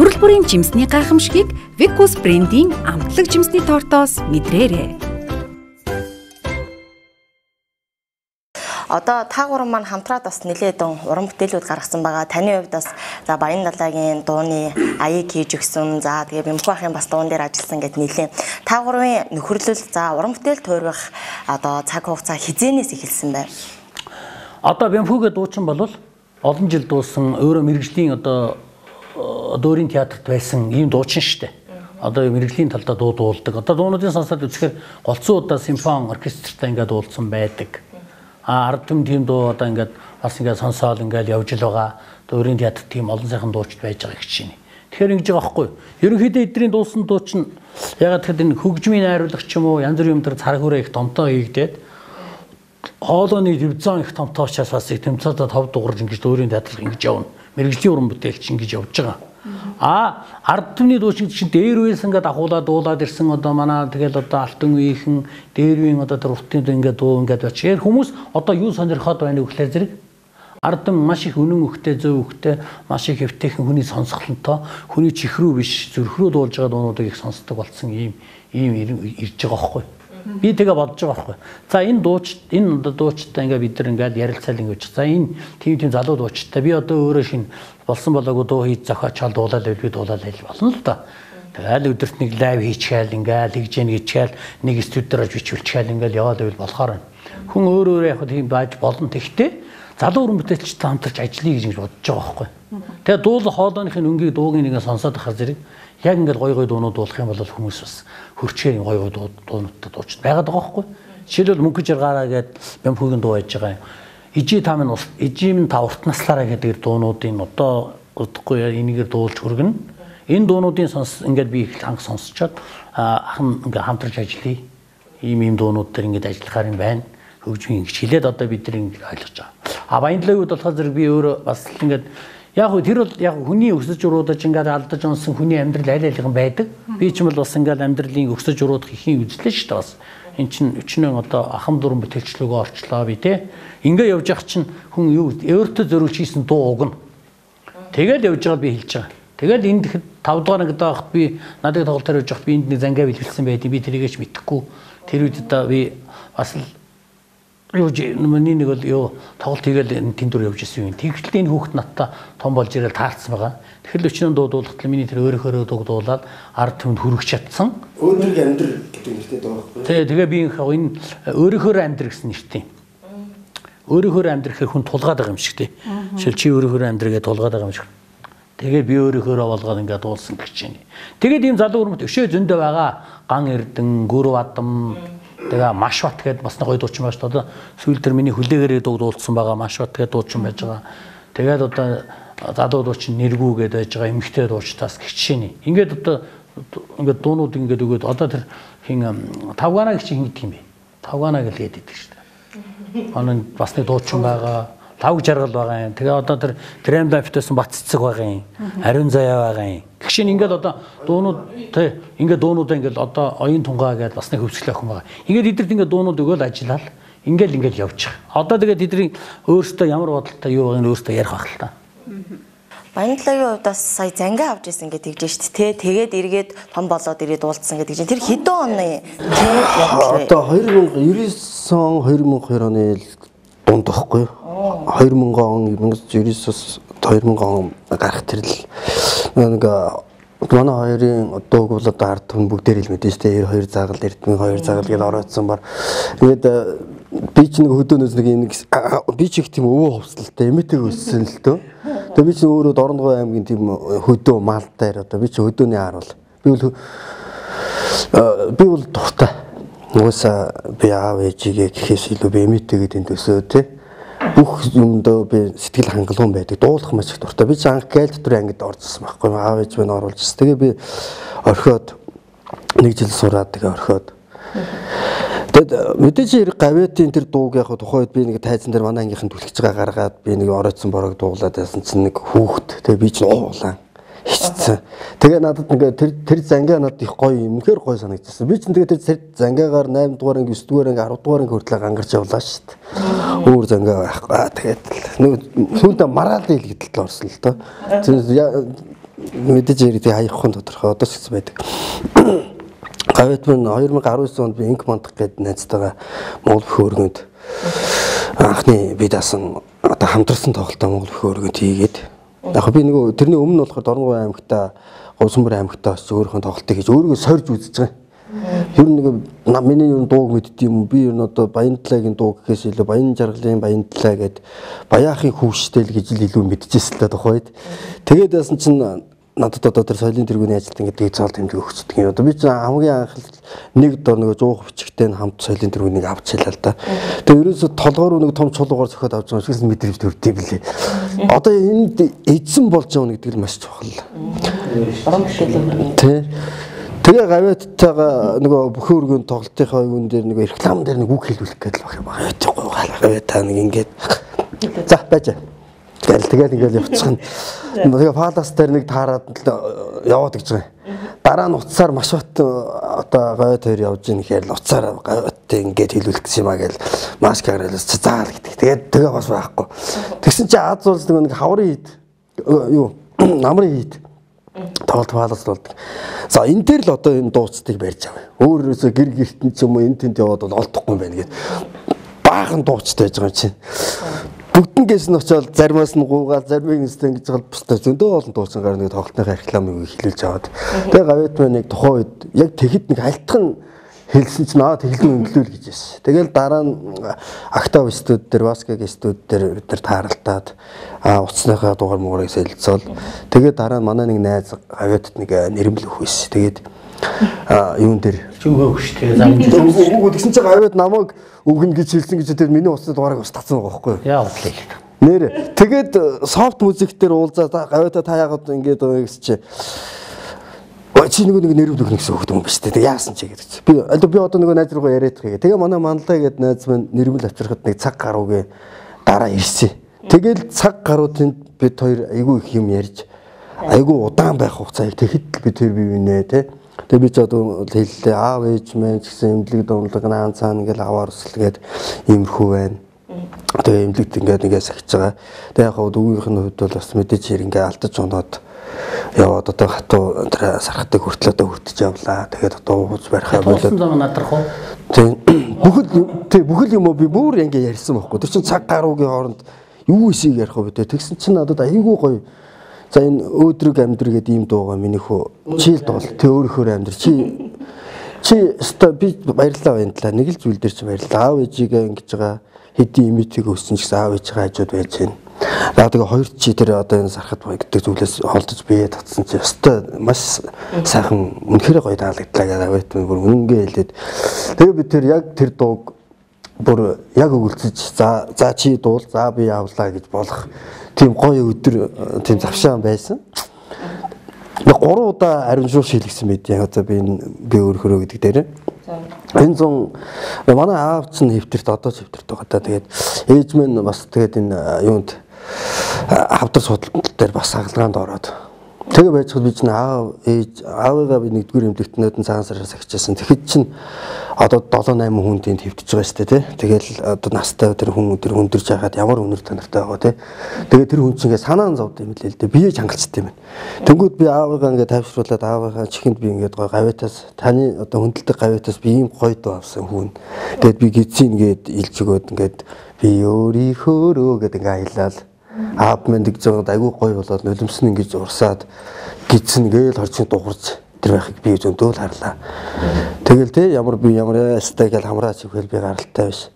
Төрөл бүрийн жимсний гайхамшигыг Vicus брендийн амтлаг жимсний тортоос мэдрээрэй. Одоо та гурван маань хамтраад бас нэлээдэн уран бүтээлүүд гаргасан байгаа. Таны хувьд бас за Баян далайгийн дууны аяыг хийж өгсөн. За тэгээ Бэмхүү ахын бас дуун дээр ажилласан гэд нэлээ. Та гурвын нөхөрлөл за уран бүтээл туурах одоо цаг хугацаа хизээнээс эхэлсэн байна. Одоо Бэмхүүгээ дуучин бол олон жил дуусан өөрөө мэрэгжлийн одоо дөөрийн театрт байсан ийм дуучин штэ. Одоо мэрэгжлийн талдаа дуу дуулдаг. Одоо дуунуудын сонсоод үзэхээр голцсон удаа симфон оркестртай ингээд дуулсан байдаг а ард түмэн тийм дуу одоо ингээд бас ингээд сонсоол ингээд явж л байгаа. Өөрийн театрт тийм олон сайхан дуучид байж байгаа гэж чинь. Тэгэхээр ингэж байгаа байхгүй юу? Ерөнхийдөө эдний дуусан дуу чинь ягаад гэхэд энэ хөгжмийн найруулагч ч юм уу янз бүрийн юм дээр цар хүрээ их томтоо хийгдээд хоолойны дивизион их томтоо учраас бас их тэмцээдээ тав дуурж ингэж өөрийн театрт ингэж явна. Мэргэжлийн уран бүтээлч ингэж явж байгаа. А ард түмний дуучин чинь дээр үеэс ингээд ахуулаад дуулаад ирсэн одоо манай тэгэл одоо алтан үеийнхэн дээр үеийн одоо тэр уртын ингээд дуу ингээд бачаар хүмүүс одоо юу сонирхоод байна гэхлээр зэрэг? Ард түмэн маш их үнэн өгтэй зөв өгтэй маш их хөвтэйхэн хүний сонсголонтой хүний чихрүү биш зүрхрүү дуулж байгаа дуунуудыг их сонсдог болсон ийм ийм ирж байгаа байхгүй Би тэгээ бодож байгаа байхгүй. За энэ дууч энэ дуучтай ингээ бид нар ингээд ярилцаал ингэж. За энэ тийм тийм залуу дуучтай би одоо өөрөө шин болсон болоогүй дуу хийж зохиочаал дуулаад байл би дуулаад байл болно л да. Тэгэл өдөрт нэг лайв хийчихэл ингээл хийж гэн гэчихэл нэг студиорож бичүүлчихэл ингээл яваад байл болохоор. Хүн өөр өөр яг тийм байж болно. Тэгтээ залуу уран бүтээлчтэй хамтарч ажиллая гэж бодож байгаа байхгүй. Тэгээ дуул хоолойныхын өнгийг дуугийн нэгэ сонсоод ахаар зэрэг яг ингээд гой гой дуунууд дуулах юм бол хүмүүс бас хөрчээр гой гой дуунуудтай дуучид байгаад байгаа байхгүй. Жишээлбэл мөнгө жаргаараа гээд бямхүүгийн дуу байж байгаа юм. Ижи тамын ус ижим та урт наслаараа гэдэг дуунуудын одоо удахгүй энийгээр дуулж хүргэнэ. Энэ дуунуудын сонс ингээд би их анх сонсчоод ахын ингээд хамтарч ажиллая. Ийм ийм дуунууд дээр ингээд ажиллахаар юм байна. Хөгжмийн ингэж хэлээд одоо бид ингэ ойлгож байгаа. А баянлагууд болохоор зэрэг би өөрөө бас ингээд Яг хөө тэр бол яг хүний өсөж уруудаж ингээд алдаж унсан хүний амьдрал аль алиган байдаг. Би ч юм бол бас ингээд амьдралын өсөж уруудах ихийн үзлээ шүү дээ бас. Эн чин өчнөө одоо ахам дуран бүтээлчлөгөө орчлоо би те. Ингээ явж явах чинь хүн юу өөртөө зөрүүлж хийсэн дуу уг нь. Тэгэл явж байгаа би хэлж байгаа. Тэгэл энд ихэд 5 дугаар ангид байхад би надад тоглолт тавьж явах би энд нэг зангаа бэлгэлсэн байдیں۔ Би тэрийгэж мэдэхгүй. Тэр үед одоо би бас л юу миний нэг бол юу тоглолт хийгээл тэн дүр явж исэн юм. Тэгтэл энэ хүүхд надтай том болж ирэл таарсан байгаа. Тэгэхэл өчнөө дуудуулахад миний тэр өөрөөхөө дуудуулаад ард түмэнд хүрэх чадсан. Өөрөөр амьдр гэдэг нэртэй дуугахгүй. Тий, тэгээ би энэ өөрөөхөө амьдр гэсэн нэртэй. Өөрөөхөө амьдр гэхээр хүн тулгаад байгаа юм шиг тий. Жишээл чи өөрөөхөө амьдр гэж тулгаад байгаа юм шиг. Тэгээ би өөрөөхөө болгоод ингээд дуулсан гэж байна. Тэгээд ийм залуу хүмүүс өшөө зөндөө байгаа. Ган эрдэн, гүр бадам Тэгээ маш бат гэдээ бас нэг гоё дуучин дээ. Одоо сүүл төр миний хүлээгээрээ дуулсан байгаа маш бат гэдэг дуучин байж байгаа. Тэгээд одоо залуу дуучин нэргүү гэдээ байж байгаа эмгтэй дуучтаас гिचшээний. Ингээд одоо ингээд дуунууд ингээд өгөөд одоо тэр хин тавгана гэж хин гэдэг юм бэ. Тавгана гэж хэлээд идэг шүү дээ. Манай бас нэг дуучин байгаа лав жаргал байгаа юм. Тэгээ одоо тэр Grand Life-тэйсэн бат цэцэг байгаа юм. Ариун заяа байгаа юм. Гэхдээ ингээл одоо дуунууд тий ингээд дуунуудаа ингээл одоо оюун тунгаа гэдээ бас нэг хөвсгөл охин байгаа. Ингээд эдэрт ингээд дуунууд өгөөл ажиллаад ингээл ингээд явчих. Одоо тэгээд эдний өөрсдөө ямар бодолтой юу байгааг нь өөрсдөө ярих байх л та. Баянлагийн хувьд бас сая зангаа авч ирсэн гэдэг тэгж шүү дээ. Тэгээд эргээд том болоод ирээд уулзсан гэдэг чинь тэр хэдэн оны одоо 2009 он 2002 оны дунд байхгүй юу? 2000 он 1999-с 2000 он гарах тэрл нэг манай хоёрын дууг бол одоо ард түмэн бүгдээр л мэдэн штэ хоёр зааgal эрдмийн хоёр зааgal гэдээ ороодсон бар. Тэгээд би ч нэг хөдөөнөөс нэг нэг би ч их тийм өвөө хувцалтай эмээтэйг өссөн л дөө. Тэгээд би ч өөрөө Дорногов аймгийн тийм хөдөө мал дээр одоо би ч хөдөөний аар бол би бол би бол дуртай. Угаасаа би аав ээжигээ гэхээс илүү би эмээтэйгээ тэнд өсөө тий бүх юмдөө би сэтгэл хангалуун байдаг. Дуулах маш их дуртай. Би анх гээл дотор ангид оржсэн байхгүй? Аав ээж минь оруулжсэн. Тэгээ би орхиод нэг жил сураад тэгээ орхиод Тэгэд мэдээж хэрэг гавьятын тэр дууг яг тухайд би нэг тайзан дээр манай ангийнхан түлхэж байгаа гаргаад би нэг оройтсон борог дуулаад байсан чинь нэг хүүхэд тэгээ би ч уулаа. Хичсэн. Тэгээ надад ингээ тэр тэр зангаа надад их гоё юм. Үнэхээр гоё санагдчихсан. Би чинь тэгээ тэр зангаагаар 8 дугаар анги 9 дугаар анги 10 дугаар анги хүртэл ангарч явлаа шүү дээ. Өөр зангаа байхгүй. Тэгээд нэг сүулдэ мараал дийлгэдэлд орсон л доо. Мэдээж яриг тэгээ хаяхгүй тодорхой одоо ч гэсэн байдаг. Гавьт мөн 2019 онд би инк мандах гээд найзтайгаа Монгол хөөргөнд анхны би даасан одоо хамтарсан тоглолтоо Монгол хөөргөнд хийгээд яг би нөгөө тэрний өмнө болохоор Дорногов аймагта Говьсанбар аймагта бас өөрийнхөө тоглолтыг хийж өөрийгөө сорж үзэж байгаа. Ер нь нэг миний ер нь дууг мэддэм юм. Би ер нь одоо Баянтлагийн дуу гэхээс илүү Баян жаргалын Баянтлаа гэд Баяахын хүүштэй л гэж илүү мэдчихсэн л та тухайд. Тэгээд яасан чинь надад одоо тэр соёлын тэргүүний ажилт ингээд цаал тэмдэг өгчдөг юм. Одоо би хамгийн анх нэг дор нэг жуух бичгтэй хамт соёлын тэргүүнийг авч хэлээ л да. Тэгээ ерөөсө толгоор нэг том чулуугаар зөхиод авч байгаа шигс мэдрэмж төрдөй билээ. Одоо энд эзэн болж байгаа гэдэг л маш чухал. Тэ. Тэгээ гавьяаттайгаа нөгөө бүхэн өргөнд тоглолтынхаа юун дээр нөгөө реклам дээр нэг үг хэлүүлэх гэдэг л баг юм байна. Гавьяаттай гавьяатаа нэг ингээд за байж. Тэгэл тэгэл ингээл явцхан. Тэгээ фалас дээр нэг таарад яваад гэж байгаа юм. Дараа нь уцаар маш бат одоо гавьяат хоёр явж ийн гэхээр л уцаар гавьяаттай ингээд хэлүүлэх гэсэн юм а гэл маск хараалаас заал гэдэг. Тэгээд тэгээ бас байхгүй. Тэгсэн чи Аз улс нэг хаврын хит юу намрын хит тоглолт фалас болдог. За энэ дээр л одоо энэ дууцтыг барьж авъя. Өөрөөсөө гэр гертэн ч юм уу энэ тэнд яваад бол олдохгүй юм байна гэд баахан дууцтай байж байгаа юм чинь. Бүгднгээс нь очиод заримаас нь гуугаад заримыг инстэн гэж гал бусдаа зөндөө олон дуусан гар нэг тоглолтын рекламыг хэлүүлж аваад. Тэгээ гавьт маань нэг тухайн үед яг тэгэхэд нэг альтхан хэлсэн чинь аа тэглэн өндлөл гэж байсан. Тэгэл дараа нь актав студ дээр васкаг студ дээр бид нар тааралтаад аа уцсныхаа дугаар муурыг солилцоол. Тэгээд дараа нь манай нэг найз гавьт нэг нэрмэл өгөх байсан. Тэгээд юун дээр Чүгөө хөштэй замж. Үгүй тэгсэн чинь гавьд намайг өгнө гэж хэлсэн гэж тэр миний уцны дугаарыг бас татсан байгаа байхгүй? Яа бодлоо. Нэр тэгээд софт музик дээр уулзаа гавьда та яагаад ингэж байгаа гэсэн чи Ой чи нэг нэг нэрвд өгнө гэсэн хөхт юм биш үү? Яасан чи гэдэг. Би аль би одоо нөгөө найз руугаа яриад байгаа. Тэгээ манай манлаа гээд найз минь нэрмэл авчирхад нэг цаг гаруугээ дараа ирсэн. Тэгэл цаг гаруудын бид хоёр айгүй их юм ярьж айгүй удаан байх хугацаа тэгэхэд бид тэр бив нэ те. Тэгээ би ч одоо хэллээ аав ээж мэн гэсэн эмнэлэг дунлаг наан цаана ингээл аваар өсөлгээд иймэрхүү байна. Тэгээ эмнэлэгт ингээд нэгээ сахиж байгаа. Тэгээ яг хаа дүүгийнх нь хувьд бол бас мэдээж хэрэг ингээд алдаж унаад яваад одоо хатуу тэр сархтыг хүртэл одоо хүртэж явлаа. Тэгээд одоо ууз барихаа болоод надрах уу? Тийм. Бүхэл тийм бүхэл юм уу би бүр ингээ ярьсан байхгүй. Тэр чин цаг гаруугийн хооронд юу эсийг ярих вэ? Тэгсэн чин надад айгүй гоё За энэ өөдрөг амьдр гэдэг ийм дууга минийхүү чийл дуул. Тэ өөрөөр амьдр чи чи өстой би баярлалаа байна талаа. Нэг л зүйл дээр чи баярлалаа. Аав ээжигээ ингэж байгаа хэдийн имитиг өссөн ч гэсэн аав ээжигээ хажууд байж байна. За тэгээ хоёр чи тэр одоо энэ сархад гэдэг зүйлээс холдож бие татсан чи өстой маш сайхан үнэхээр гоё таалагдлаа гэдэг аваад бүр үнэнгээ хэлээд тэгээ би тэр яг тэр дууг бүр яг өгөлцөж за за чи дуул за би явлаа гэж болох тийм гоё өдөр тийм завшаан байсан. Нэг 3 удаа аримшуул шилгсэн байд яг одоо би энэ би өөрхөрөө гэдэг дээр. Энэ зун манай аав чинь хэвтэрт одоо ч хэвтэрт байгаа та тэгээд ээж минь бас тэгээд энэ юунд хавдар судалт дээр бас хагалгаанд ороод Тэгээ байж хад би чинь аав ээж аавыгаа би нэгдүгээр эмнэлэгтнүүд нь цагаан сараас агчаасан. Тэгэхэд чинь одоо 7 8 хүн тэнд хөвтөж байгаа шүү дээ. Тэгэл одоо настай тэр хүн тэр хүндэрж байгаад ямар өнөр танартай байгаа тий. Тэгээ тэр хүн чинь ингээ санаан зовд юм лээ л дээ. Бие чангалцтай юм байна. Тэнгүүд би аавыгаа ингээ тайвшруулад аавыгаа чихэнд би ингээ гой гавьятаас таны одоо хүндэлдэг гавьятаас би ийм гоё дуу авсан хүн. Тэгэд би гизийн ингээд илж өгөөд ингээд би өөрийнхөө гэдэг ингээ аялал аав гэж байгаа айгүй гоё болоод нулимсэн ингэж урсаад гидсэн гээл хорчин дуурж тэр байхыг би зөндөөл харлаа. Тэгэл те ямар би ямар ястай гэл хамраач ивэл би гаралтай биш.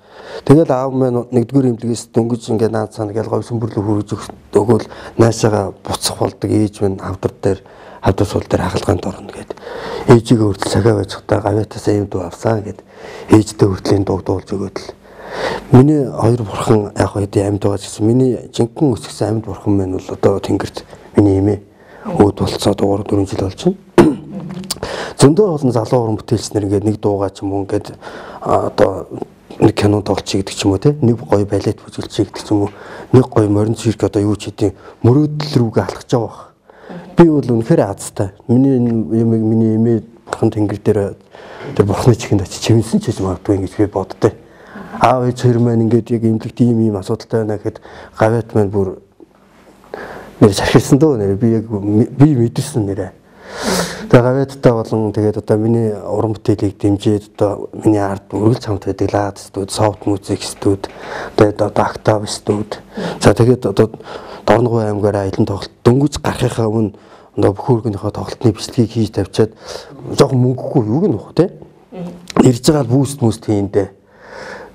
Тэгэл аав минь нэгдүгээр имлэгээс дөнгөж ингээ наад цаана гэл гоё сүмбэрлэг хүргэж өгөөл наашаага буцах болдог ээж минь хавдар дээр хавдар сул дээр хагалгаанд орно гэд. Ээжигээ хүртэл цагаа байж хата гавьятаас юм дуу авсан гэд. Ээжтэй хүртэл энэ дуу дуулж өгөөд л Миний хоёр бурхан яг хэдий амьд байгаа гэсэн. Миний жинхэнэ өсгсөн амьд бурхан маань бол одоо тэнгэрт миний эмээ өөд болцоо 3 4 жил болж байна. Зөндөө олон залуу уран бүтээлчнэр ингээд нэг дуугаа ч юм уу ингээд одоо нэг кино тоглочих гэдэг ч юм уу те нэг гоё балет бүжгэлчих гэдэг ч юм уу нэг гоё морин цирк одоо юу ч хэдийн мөрөөдөл рүүгээ алхаж байгаа би бол үнэхээр азтай. Миний юмыг миний эмээ бурхан тэнгэр дээр тэр бурхны чихэнд очиж чимсэн ч гэж магадгүй ингэж би боддоо. Аав ээж хоёр маань ингээд яг эмнэлэгт ийм ийм асуудалтай байна гэхэд гавьяат маань бүр нэр шашилсан дөө нэр би яг би мэдэрсэн нэрээ. Тэгээ гавьяаттай болон тэгээд одоо миний уран бүтээлийг дэмжиж одоо миний ард үргэлж хамт байдаг лаад студ, софт музик студ, тэгээд одоо октав студ. За тэгээд одоо Дорногов аймгаар аялан тоглолт дөнгөж гарахынхаа өмнө одоо бүх өргөнийхөө тоглолтны бичлэгийг хийж тавьчаад жоохон мөнгөгүй юу гэнэ үү те. Ирж байгаа бүүст мүст хийндээ.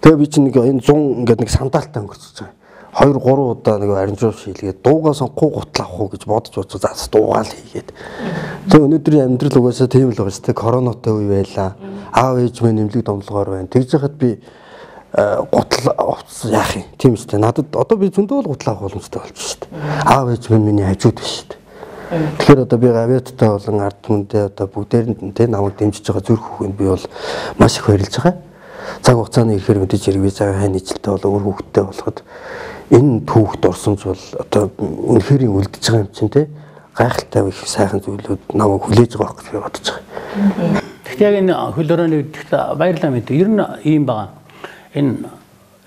Тэгээ би чинь нэг энэ 100 ингээд нэг сандаалтаа өнгөрчихөж байгаа. 2 3 удаа нэг аринжуур шилгээд дуугаа сонгохгүй гутал авах уу гэж бодож бодож заас дуугаал хийгээд. Тэгээ өнөөдрийн амьдрал угаасаа тийм л байгаа шүү дээ. Коронатой үе байлаа. Аав ээж минь нэмлэг домлогоор байна. Тэгж яхад би гутал овц яах юм. Тийм шүү дээ. Надад одоо би зөндөө л гутал авах боломжтой болж шүү дээ. Аав ээж минь миний хажууд биш шүү дээ. Тэгэхээр одоо би гавьяаттай болон ард түмэндээ одоо бүгдээр нь тэ намайг дэмжиж байгаа зүрх хүүхэнд би бол маш их баярлж байгаа. Цаг хугацааны ихээр мэдээж хэрэг виза хайн ижлтэй бол өөр хүүхдтэй болоход энэ түүхт орсомж бол одоо үнэхээр үлдэж байгаа юм чинь тэ гайхалтай их сайхан зүйлүүд намайг хүлээж байгаа гэж би бодож байгаа. Гэхдээ яг энэ хөл өрөөний үдгт баярлалаа мэд. Ер нь ийм байгаа. Энэ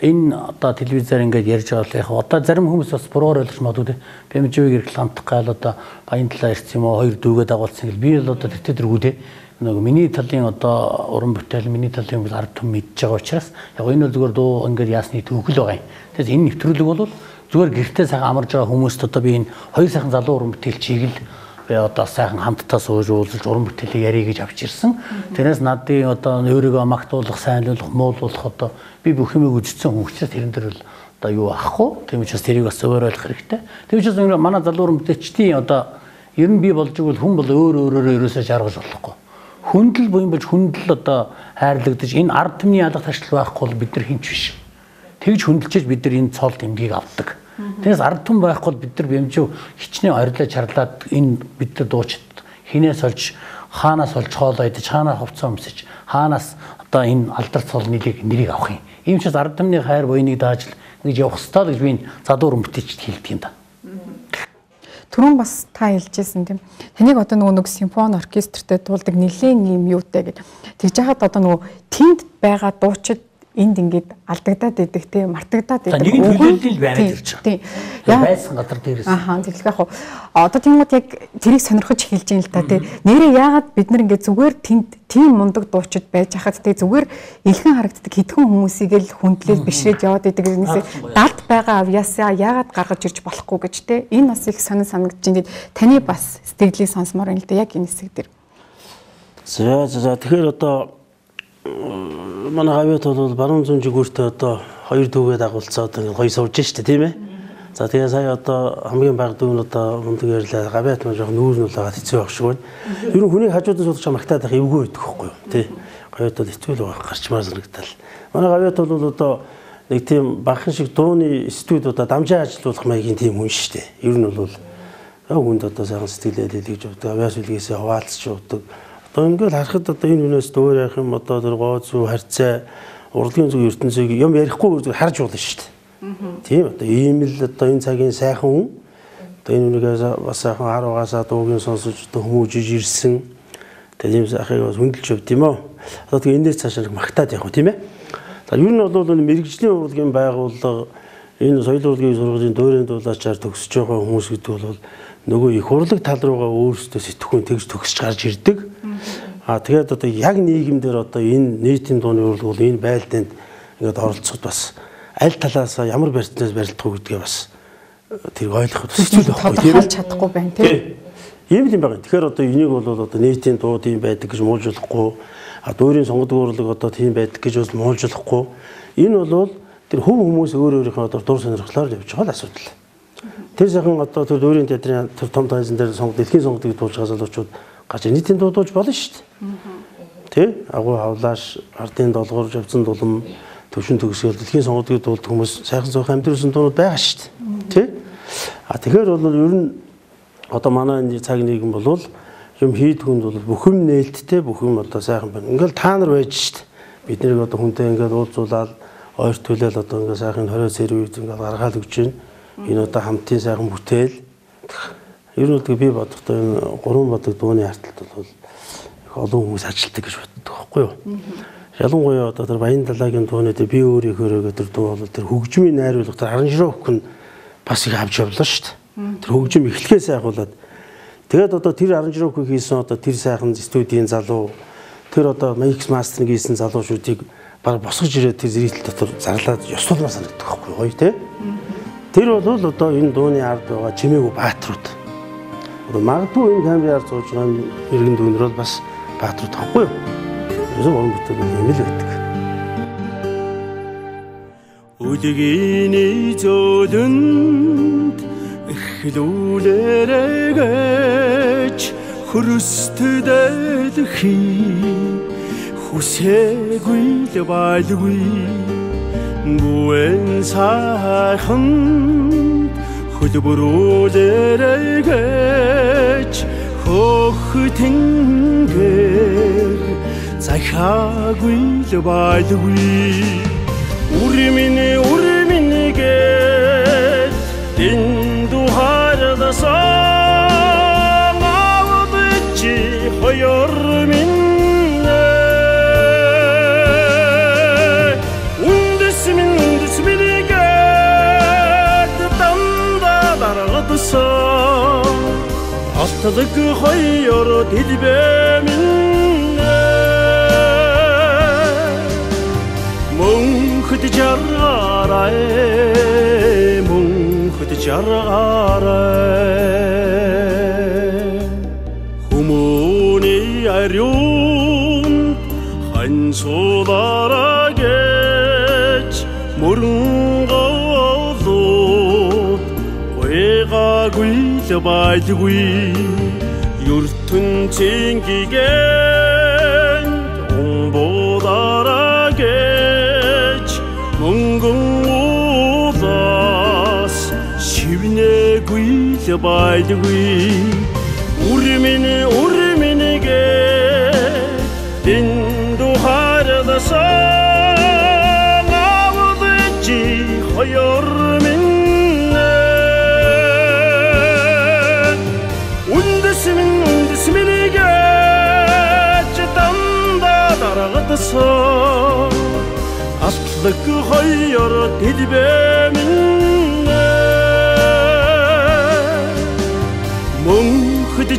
энэ одоо телевизээр ингээд ярьж байгаа л яг одоо зарим хүмүүс бас буруугаар ойлгож магадгүй пэмживийг рекламдах гал одоо баян талаа ирсэн юм уу хоёр дүүгээ дагуулсан гэл би л одоо тэр тэргүү те нэг миний талын одоо уран бүтээл миний талын бол ард түм мэдж байгаа учраас яг энэ бол зүгээр дуу ингээд яасны төвхөл байгаа юм. Тэгэхээр энэ нэвтрүүлэг бол зүгээр гэртээ сайхан амарж байгаа хүмүүст одоо би энэ хоёр сайхан залуу уран бүтээлчийг л би одоо сайхан хамтдаа сууж уулзаж уран бүтээлийг ярих гэж авч ирсэн. Тэрнээс надын одоо өөрийгөө магтуулах, сайнлуулах, муулуулах одоо би бүх юмыг үжицсэн хүн учраас тэрэн дээр л одоо юу ахгүй. Тийм учраас тэрийг бас ойлгох хэрэгтэй. Тийм учраас манай залуу уран бүтээлчдийн одоо ер нь би болж игэл хүн бол өөр өөрөөрөө ерөөсөө жаргаж болохгүй. Хүндэл буян болж хүндэл одоо хайрлагдаж энэ ард түмний ялах ташлал байхгүй бол бид нар хинч биш. Тэгж хүндэлчээж бид нар энэ цол тэмдгийг авдаг. Тэгээс ард түмэн байхгүй бид нар бэмжүү хичнээн орилоо чарлаад энэ бид нар дуучид хинээс олж хаанаас олж хоолоо идэж хаанаас хувцас өмсөж хаанаас одоо энэ алдар цол нэлийг нэрийг авах юм. Ийм ч ард түмний хайр буйныг дааж л ингэж явах ёстой л гэж би задуур өмтөчд хэлдэг юм да. Түрүүн бас та хэлжсэн тийм. Таныг одоо нөгөө нэг симфони оркестртэй дуулдаг нэлээд юм юутай гэж. Тэгж яхад одоо нөгөө тэнд байгаа дуучид энд ингээд алдагдаад идэх тийм мартагдаад идэх. Нэг төлөвлөл байна гэж байна. Тийм. Байсан газар дээрээс. Ахаа тэгэлгүй яг одоо тиймүүд яг тэрийг сонирхож эхэлж байна л та тийм. Нэрээ яагаад бид нар ингээд зүгээр тэнд тийм мундаг дуучид байж хахад тийм зүгээр илхэн харагддаг хэдхэн хүмүүсийг л хүндлэл бишрээд яваад идэг гэснээс далд байгаа авьяасаа яагаад гаргаж ирж болохгүй гэж тийм. Энэ бас их сонир санагдаж байна. Таны бас сэтгэлийг сонсомоор байна л да яг энэ хэсэг дээр. За за тэгэхээр одоо манай хавьяат бол баруун зүүн жигүүртээ одоо хоёр дүүгээ дагуулцаад ингээд гоё сууж штэ тийм ээ. За тэгээ сая одоо хамгийн бага дүүн одоо мундаг ярьлаа гавьяат маа жоохон нүүр нь болоод хэцүү байх шиг байна. Ер нь хүний хажуудаас суудаж магтаад байх эвгүй байдаг байхгүй юу тий. Гавьяат бол хэцүү л байх гарчмаар санагдал. Манай гавьяат бол одоо нэг тийм бахан шиг дууны студ одоо дамжаа ажилуулах маягийн тийм хүн штэ. Ер нь бол хүнд одоо сайхан сэтгэлээ дэлгэж өгдөг, авяас үлгээсээ хуваалцж өгдөг Одоо ингээл харахад одоо энэ хүнээс дөөр яах юм одоо тэр гоо зүү харьцаа урлагийн зүг ертөнцийг юм ярихгүй зүгээр харж болно шүү дээ. Тийм одоо ийм л одоо энэ цагийн сайхан хүн одоо энэ үнийгээс бас сайхан хар угаасаа дуугийн сонсож одоо хүмүүжиж ирсэн. Тэгээд ийм сайхыг бас хөндлөж өгд юм аа. Одоо тэгээ энэ дээр цаашаа магтаад явах тийм ээ. За ер нь бол мэрэгжлийн урлагийн байгууллага энэ соёл урлагийн сургуулийн дуурайнд дуулаачаар төгсөж байгаа хүмүүс гэдэг бол нөгөө их урлаг тал руугаа өөрсдөө сэтгхүүн тэгж төгсөж гарч ирдэг. Аа тэгээд одоо яг нийгэмдэр одоо энэ нийтийн дууны урлаг бол энэ байлдаанд ингээд оролцоход бас аль талаас ямар барьцнаас барилдах уу гэдгээ бас тэр ойлгоход хэцүү байхгүй тийм чадахгүй байна тийм. Ийм юм байна. Тэгэхээр одоо энийг бол одоо нийтийн дуу тийм байдаг гэж муулжуулахгүй а дуурийн сонгодог урлаг одоо тийм байдаг гэж бас муулжуулахгүй энэ бол тэр хөв хүмүүс өөр өөрийнхөө одоо дур сонирхлоор явж байгаа л асуудал. Тэр сайхан одоо тэр өөрийн театрын тэр том тайзан дээр сонго дэлхийн сонгодыг дуулж байгаа залуучууд гарч нийтийн дуудаж болно шүү дээ. Тэ? Агуу хавлааш, ардын долгор, живцэн дулам, төвшин төгсгөл дэлхийн сонгодыг дуулдаг хүмүүс сайхан зоохон амьдруулсан дуунууд байгаа шүү дээ. Тэ? А тэгэхээр бол ер нь одоо манай энэ цаг нийгэм бол юм хийдгүнд бол бүх юм нээлттэй бүх юм одоо сайхан байна. Ингээл та нар байж шүү дээ. Бид нэрийг одоо хүнтэй ингээд уулзуулаад ойр төлөөл одоо ингээд сайхан хорио зэрэг ингээд гаргаад өгч байна Энэ одоо хамтын сайхан бүтээл Ер нь бол би бодохдоо энэ гурван бодог дууны арталт бол их олон хүмүүс ажилтдаг гэж боддог байхгүй юу? Ялангуяа одоо тэр Баян далайгийн дууны дээр би өөрийнхөө гэдэг дуу бол тэр хөгжмийн найруулга тэр аранжировка хүн бас их авч явлаа шүү дээ. Тэр хөгжим эхлэхээс айхуулаад тэгээд одоо тэр аранжировка хийсэн одоо тэр сайхан студийн залуу тэр одоо Mix Master хийсэн залуучуудыг баг босгож ирээд тэр зритель дотор зарлаад ёслуулмаар санагддаг байхгүй гоё те. Тэр бол одоо энэ дууны ард байгаа чимээгүй бааtruуд. Магадгүй энэ камераар зууж байгаа иргэн дүүнэр бол бас бааtruуд тахгүй юу? Ерөөсөө уран бүтээл юм л байдаг. Үлгийн зөөлөнд эхлүүлээрэй гэж хөрөсtöд дэлхий хүсээгүй л байлгүй бүэн сайхан хөлбөрүүлээрэй гэж хөхтөнгөр захаагүй л байлгүй үрмэн үрмэн гэж дэнду харадасан авдчи хоёр минь Алтдаг хоёр дэлбэ минь мөнхөд жаргараа мөнхөд жаргараа хүмүүний ариун байлгүй ертөнцийн гигэн умбуулаараа гэж мөнгөн уулаас шивнэгүй байлгүй үрмэн үрмэн хоёр дэлбэ минь мөнхөд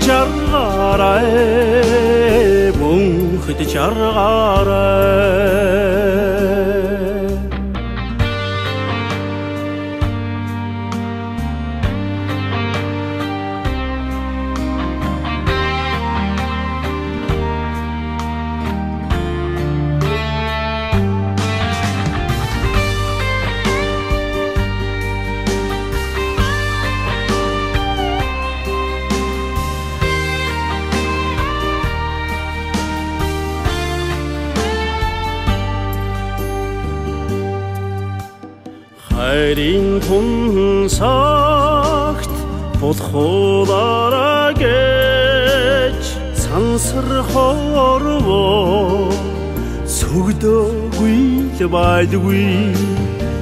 байдгүй.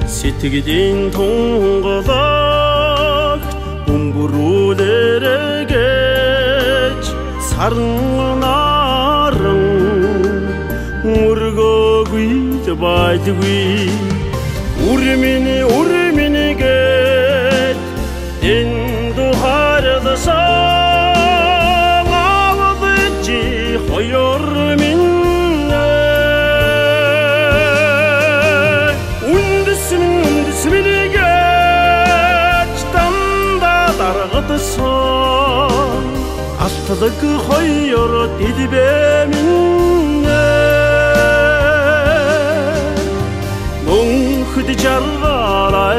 Сэтгэлийн тунгалагт өмбөрүүлээрэ гэж сарн наран мөргөөгүй байдгүй алтлаг хоёр дэлбэ минь мөнхөд жаргараа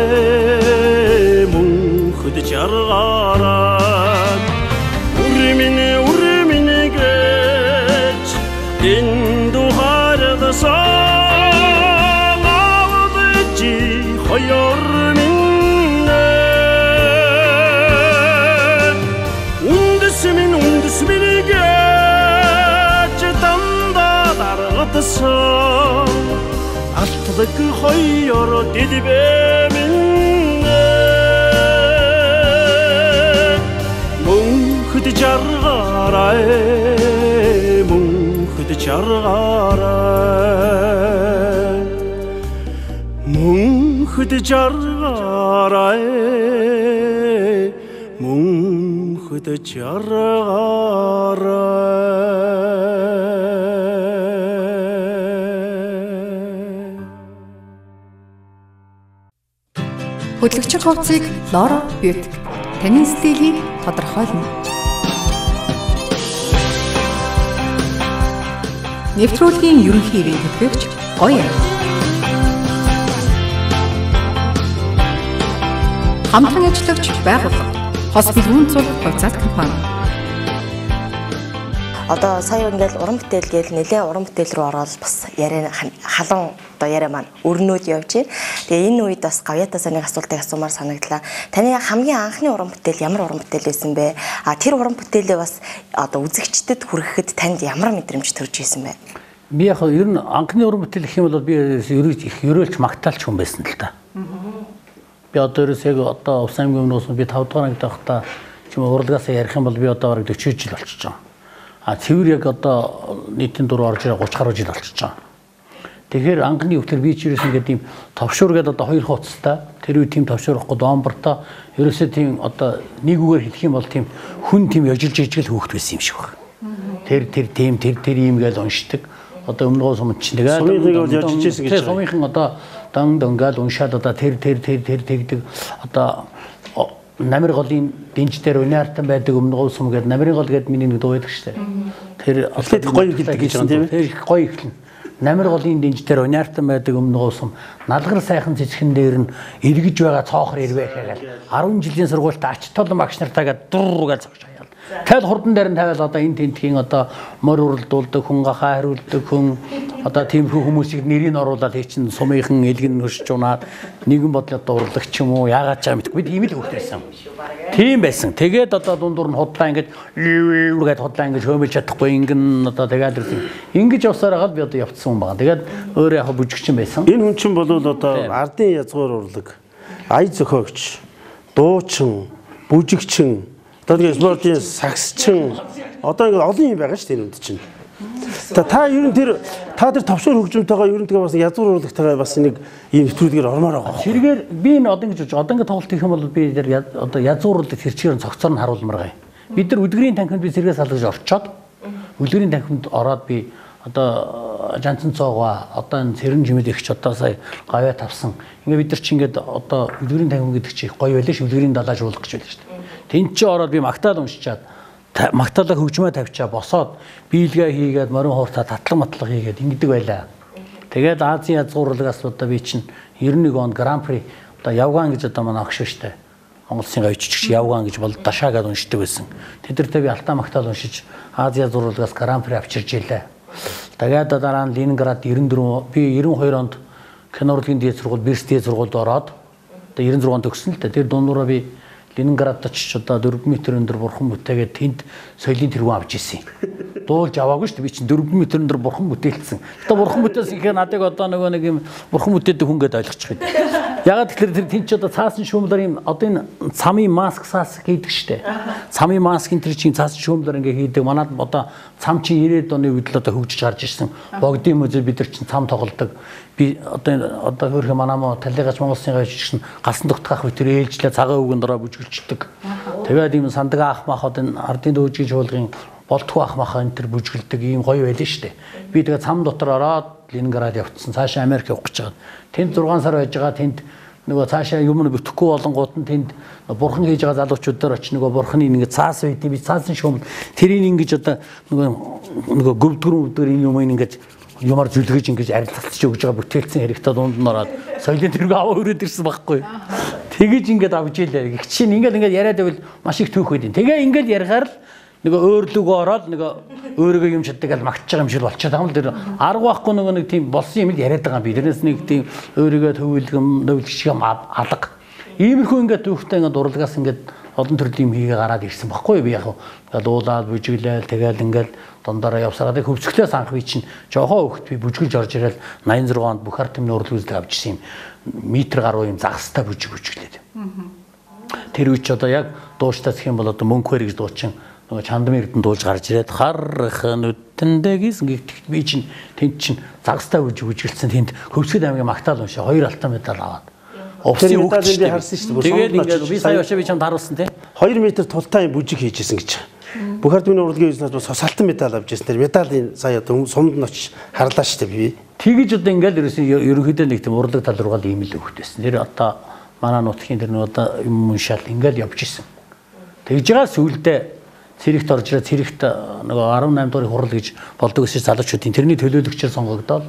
мөнхөд жаргараа хоёр дэлбэ минь мөн хөд жаргаарай мөн хөд жаргаарай мөн хөд Хөтлөгчийн хувцсыг Лоро Бьютик таны стилийг тодорхойлно. Нэвтрүүлгийн ерөнхий ивент хөтлөгч гоё юм. Хамтран ажиллагч байгууллага Хос бэлгүүн цуг хувьцаат компани Одоо сая ингээл уран бүтээл гээл нэлээ уран бүтээл рүү ороод бас яриа халуун одоо яриа маань өрнөд явж байна. Тэгээ энэ үед бас гавьятаас нэг асуултыг асуумаар санагдлаа. Таны хамгийн анхны уран бүтээл ямар уран бүтээл байсан бэ? А тэр уран бүтээлээ бас одоо үзэгчдэд хүрэхэд танд ямар мэдрэмж төрж исэн бэ? Би яг ер нь анхны уран бүтээл гэх юм бол би ерөөж их ерөөлч магтаалч хүн байсан л та. Би одоо ерөөс яг одоо Ус аймгийн өмнөөс би 5 дугаар ангид байхдаа чим урлагаас ярих юм бол би одоо бараг 40 жил болчихж байгаа. А цэвэр яг одоо нийтийн дур орж ирээ 30 гаруй жил болчихж байгаа. Тэгэхээр анхны өвтөр би ч ерөөс ингээд тийм товшуур гэдэг одоо хоёр хуудастай тэр үе тийм товшуурахгүй доомбортой ерөөсөө тийм одоо нэг үгээр хэлэх юм бол тийм хүн тийм яжилж ижил хөөхт байсан юм шиг байна. Тэр тэр тийм тэр тэр юм гэж уншдаг. Одоо өмнөгөө сумд чинь тэгээ Сумынхыг бол яжиж ирсэн гэж байна. сумынхан одоо дан дангаал уншаад одоо тэр тэр тэр тэр тэгдэг одоо намир голын дэнж дээр униартан байдаг өмнөгөө сум гэдэг намирын гол гэдэг миний нэг дуу байдаг шүү дээ. Тэр Эхлээд гоё хэлдэг гэж байна, тийм ээ? Тэр их гоё эхлэн. Намир голын дэнж дээр униартан байдаг өмнөгөө сум налгар сайхан цэцгэн дээр нь эргэж байгаа цоохор ирвэ гэхэл 10 жилийн сургуультай ач толон багш нартайгаа дур гэж зогсоо Тэгэл хурдан дээр нь тавиал одоо энэ тентхийн одоо морь уралдуулдаг хүн гахаа хариулдаг хүн одоо тиймэрхүү хүмүүсийг нэрийг оруулаад хий чин сумынхан элгэн хөршиж унаад нэгэн бодлоо дурлагч юм уу яагаад ч юм бэ би тийм л хөвтөйсэн. Тийм байсан. Тэгээд одоо дундуур нь худлаа ингэж гээд худлаа ингэж хөөмөлж чадахгүй ингэн одоо тэгээд ирсэн. Ингэж явсаар хагаад би одоо явцсан хүн байгаа. Тэгээд өөрөө яг бүжигчин байсан. Энэ хүн чинь бол одоо ардын язгуур урлаг, ая зохиогч, дуучин, бүжигчин, одоо тэгээ спортын сагсчин одоо ингэ олон юм байгаа шүү дээ энэ үнд чинь. Та та ер нь тэр та тэр товшоор хөгжмөнтэйгээ ер нь тэгээ бас язгуур урлагтайгаа бас нэг ийм нэвтрүүлгээр ормоор байгаа. Сэргээр би энэ одоо ингэж одоо ингэ тоглолт хийх юм бол би тэр одоо язуурлыг хэрчээр цогцоор нь харуулмаар гай. Бид нар өдгөрийн танхимд би сэргээс салгаж орчоод өдгөрийн танхимд ороод би одоо жанцан цоогоо одоо энэ цэрэн жимэд ихч одоо сая гавья тавсан. Ингээ бид нар чи ингээд одоо өдгөрийн танхим гэдэг чи их гоё байлаа ш өдгөрийн далааж уулах гэж байлаа шүү дээ. Тэнд чи ороод би магтаал уншичаад та- магтаалаа хөгжмөө тавьчаа босоод биелгээ хийгээд морин хууртаа татлан матлаг хийгээд ингэдэг байлаа. Тэгээд Азийн язгуурлагаас одоо би чинь 91 онд Гран При одоо Явган гэж одоо манай агш штэ. Монгол Улсын гач жигч Явган гэж бол Дашаа гэдээ уншдаг байсан. Тэдэртэй би алтаа магтаал уншиж Азийн язгуурлагаас Гран При авчирж илээ. Тэгээд дараа нь Ленинград 94 би 92 онд кино урлагийн дээд сургууль, Бирс дээд сургуульд ороод одоо 96 онд төгсөн л та. Тэр дундуура би Ленинградд очиж одоо 4 м өндөр бурхан бүтээгээд тэнд соёлын тэргүүн авч ирсэн юм. Дуулж аваагүй шүү дээ. Би чинь 4 м өндөр бурхан бүтээлсэн. Одоо бурхан бүтээсэн гэхээр надыг одоо нөгөө нэг юм бурхан бүтээдэг хүн гэдээ ойлгочих юм. Ягаад тэгэхээр тэр тэнд ч одоо цаасан шүүмлэр юм одоо энэ цамын маск саас хийдэг дээ. Цамын маскын тэр чинь цаасан шүүмлэр ингээ хийдэг. Манад одоо цам чинь 90-ад оны үед л одоо хөгжиж гарч ирсэн. Богдын музей бид нар чинь цам тоглодог. Би одоо одоо хөрх манаа мо талигач Монгол Улсын гавьч чинь гасан тогтхах битэр ээлжлээ цагаан үгэн дороо бүжгэлждэг. Тэгээд ийм сандаг ах мах одоо энэ ардын дөөжгийн чуулгын болтгүй ах мах энэ төр бүжгэлдэг ийм гоё байлаа шүү дээ. Би тэгээд цам дотор ороод Ленинград явцсан. Цаашаа Америк явах гэж байгаа. Тэнд 6 сар байж байгаа. Тэнд нөгөө цаашаа юм бүтэхгүй болонгууд нь тэнд бурхан хийж байгаа залуучууд дээр очиж нөгөө бурханы ингэ цаас байд би цаасан шуум тэрийг ингэж одоо нөгөө нөгөө гөвдгөр өвдгөр энэ юм ингэж юмар зүлгэж ингэж арилцалцж өгж байгаа бүтээлсэн хэрэгтэй дунд нь ороод соёлын тэргүй аваа өрөөд ирсэн байхгүй. Тэгэж ингэж авж ийлээ. Их чинь ингэж ингэж яриад байвал маш их түүх байдیں۔ Тэгээ ингэж ярихаар л нөгөө өөрлөгөө ороод нөгөө өөрийгөө юм чаддаг ал магтж байгаа юм шиг болчиход байгаа юм л тэр арга байхгүй нөгөө нэг тийм болсон юм л яриад байгаа юм би. Тэрнээс нэг тийм өөрийгөө төвлгөм нөвлөгч юм алга. Иймэрхүү ингээд түүхтэй ингээд урлагаас ингээд олон төрлийн юм хийгээ гараад ирсэн баггүй би яг уулаад бүжиглээл тэгэл ингээд дундаараа явсараад хөвцгөлөөс анх би чинь жохоо хөвгт би бүжгэлж орж ирэл 86 онд бүх ард түмний урлаг үзлэг авч ирсэн юм метр гаруй юм загастай бүжиг бүжиглээд. Тэр үуч одоо яг дуучтаас юм бол одоо мөнхөр гэж дуучин нөгөө чандмын эрдэн дуулж гарч ирээд хархан үтэндээ гэсэн гэхдээ би чинь тэнд чинь загастай үж үжгэлцэн тэнд Хөвсгөл аймгийн Магтаал уншаа хоёр алтан медаль аваад. Овсын үгч би харсан шүү дээ. Тэгээд ингээд би сая очоо би чамд харуулсан тий. 2 м тултай бүжиг хийжсэн гэж. Бүх ардмын урлагийн үеийнээс бас салтан медаль авч ирсэн. Тэр медалийн сая одоо сумд нь очиж харлаа шүү дээ би. Тэгэж одоо ингээд ерөөсөн ерөнхийдөө нэг тийм урлаг тал руугаа ийм л өгөхтэйсэн. Тэр одоо манай нутгийн тэр нэг одоо юм уншаал ингээд явж исэн. Тэгж байгаа сүулдэ цэрэгт орж ирээ цэрэгт нөгөө 18 дугаар хурал гэж болдог гэсэн залуучуудын тэрний төлөөлөгчөөр сонгогдоод.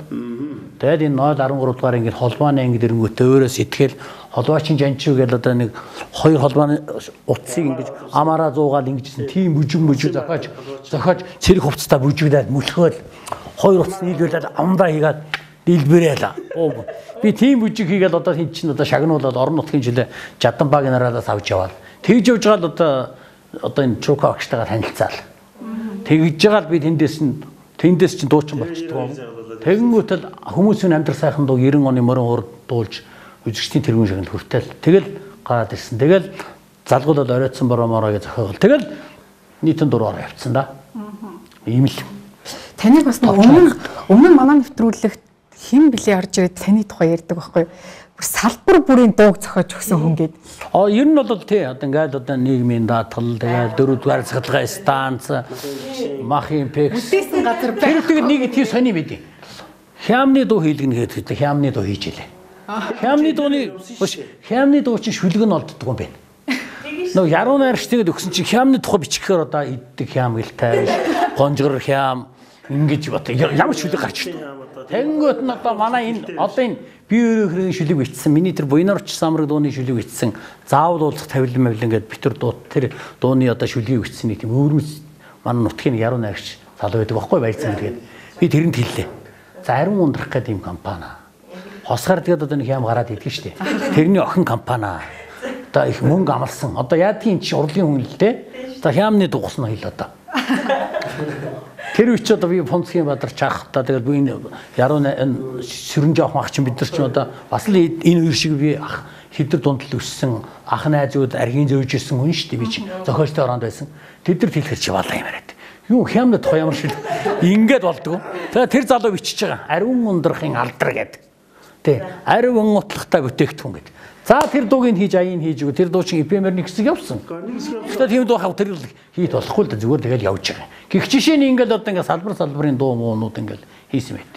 Тэгээд энэ 0 13 дугаар ингээд холбооны анги дэрнгүүтээ өөрөө сэтгэл холбоочин жанчуу гэж одоо нэг хоёр холбооны утсыг ингэж амаараа зуугаал ингэжсэн. Тийм бүжиг бүжиг зохиож зохиож. цэрэг хувцастаа бүжигдээд мөлхөөл хоёр утас нийлүүлээд амдаа хийгээд дэлбэрээл. Оо би тийм бүжиг хийгээл одоо хин чин одоо шагнуулаад орон нутгийн жилээ жадан баг нараадаас авч яваад. Тэгж явж байгаа л одоо одоо энэ чука багштайгаа танилцаал. Тэгж байгаа л би тэндээс нь тэндээс чинь дуучин болчихдгоо. Тэгэнгүүтэл хүмүүсийн амьдрал сайхан дуу 90 оны морин уур дуулж үзэгчдийн тэргүүн шагнал хүртэл тэгэл гараад ирсэн. Тэгэл залгуулаад оройтсон бороомороо гэж зохиогол. Тэгэл нийтэн дураар явцсан да. Ийм л. Таныг бас өмнө өмнө манай нэвтрүүлэгт хэн блий орж ирээд таны тухай ярьдаг байхгүй юу? Салбар бүрийн дууг зохиож өгсөн хүн гээд. А ер нь бол тий одоо ингээл одоо нийгмийн даатгал тэгээд дөрөвдүгээр цахилгаан станц махын пекс Бүтээсэн газар тэр тэгээд нэг тийм сони мэдээ. Хямны дуу хийлгэнэ гэдэг хямны дуу хийж илээ. Хямны дууны биш хямны дуу чинь шүлгэн олддог юм байна. Нөгөө яруу найрагч тэгээд өгсөн чинь хямны тухай бичихээр одоо иддэг хям гэлтэй гонжгор хям ингэж бат ямар шүлэг гарч ирдэг. Тэнгөт нь одоо манай энэ одоо энэ би өөрөө хэрэг шүлэг бичсэн. Миний тэр буйнарч самраг дууны шүлэг бичсэн. Заавал уулзах тавилан мавилан гэдэг битэр дуу тэр дууны одоо шүлгийг бичсэн нэг тийм өвөрмөс манай нутгийн яруу найрагч залуу байдаг байхгүй баярцсан гэдэг. Би тэрэнд хэллээ. За ариун ундрах гэдэг юм компани. Хосгаар тэгээд одоо нэг хям гараад идэг штеп. Тэрний охин компани. Одоо их мөнгө амлсан. Одоо яадгийн чи урлагийн хүн л дээ. За хямны дугсан хэл одоо. Тэр үуч одоо би Фонцгийн бадарч ах та тэгэл би энэ яруу энэ сэрэн жоох ах чинь бид нар ч одоо бас л энэ үер шиг би ах хэдэр дундл өссөн ах найзууд аргийн зөөж ирсэн хүн шүү дээ би чи зохиолтой оронд байсан. Тэд нар хэлэхэд чи балаа юм яриад. Юу хямнад тухай ямар шил ингээд болдгоо. Тэгээ тэр залуу бичиж байгаа. Ариун ундрахын алдар гэдэг. Тэ ариун утлахтай бүтээгдэхүүн гэдэг. За тэр дуугийг хийж аяын хийж өгөө. Тэр дуу чинь эпемер нэг хэсэг явсан. Гэхдээ тийм дуу хав тэр хийд болохгүй л да зүгээр тэгэл явж байгаа. Гэх жишээ нь ингээл одоо ингээд салбар салбарын дуу муунууд ингээл хийсэн байт.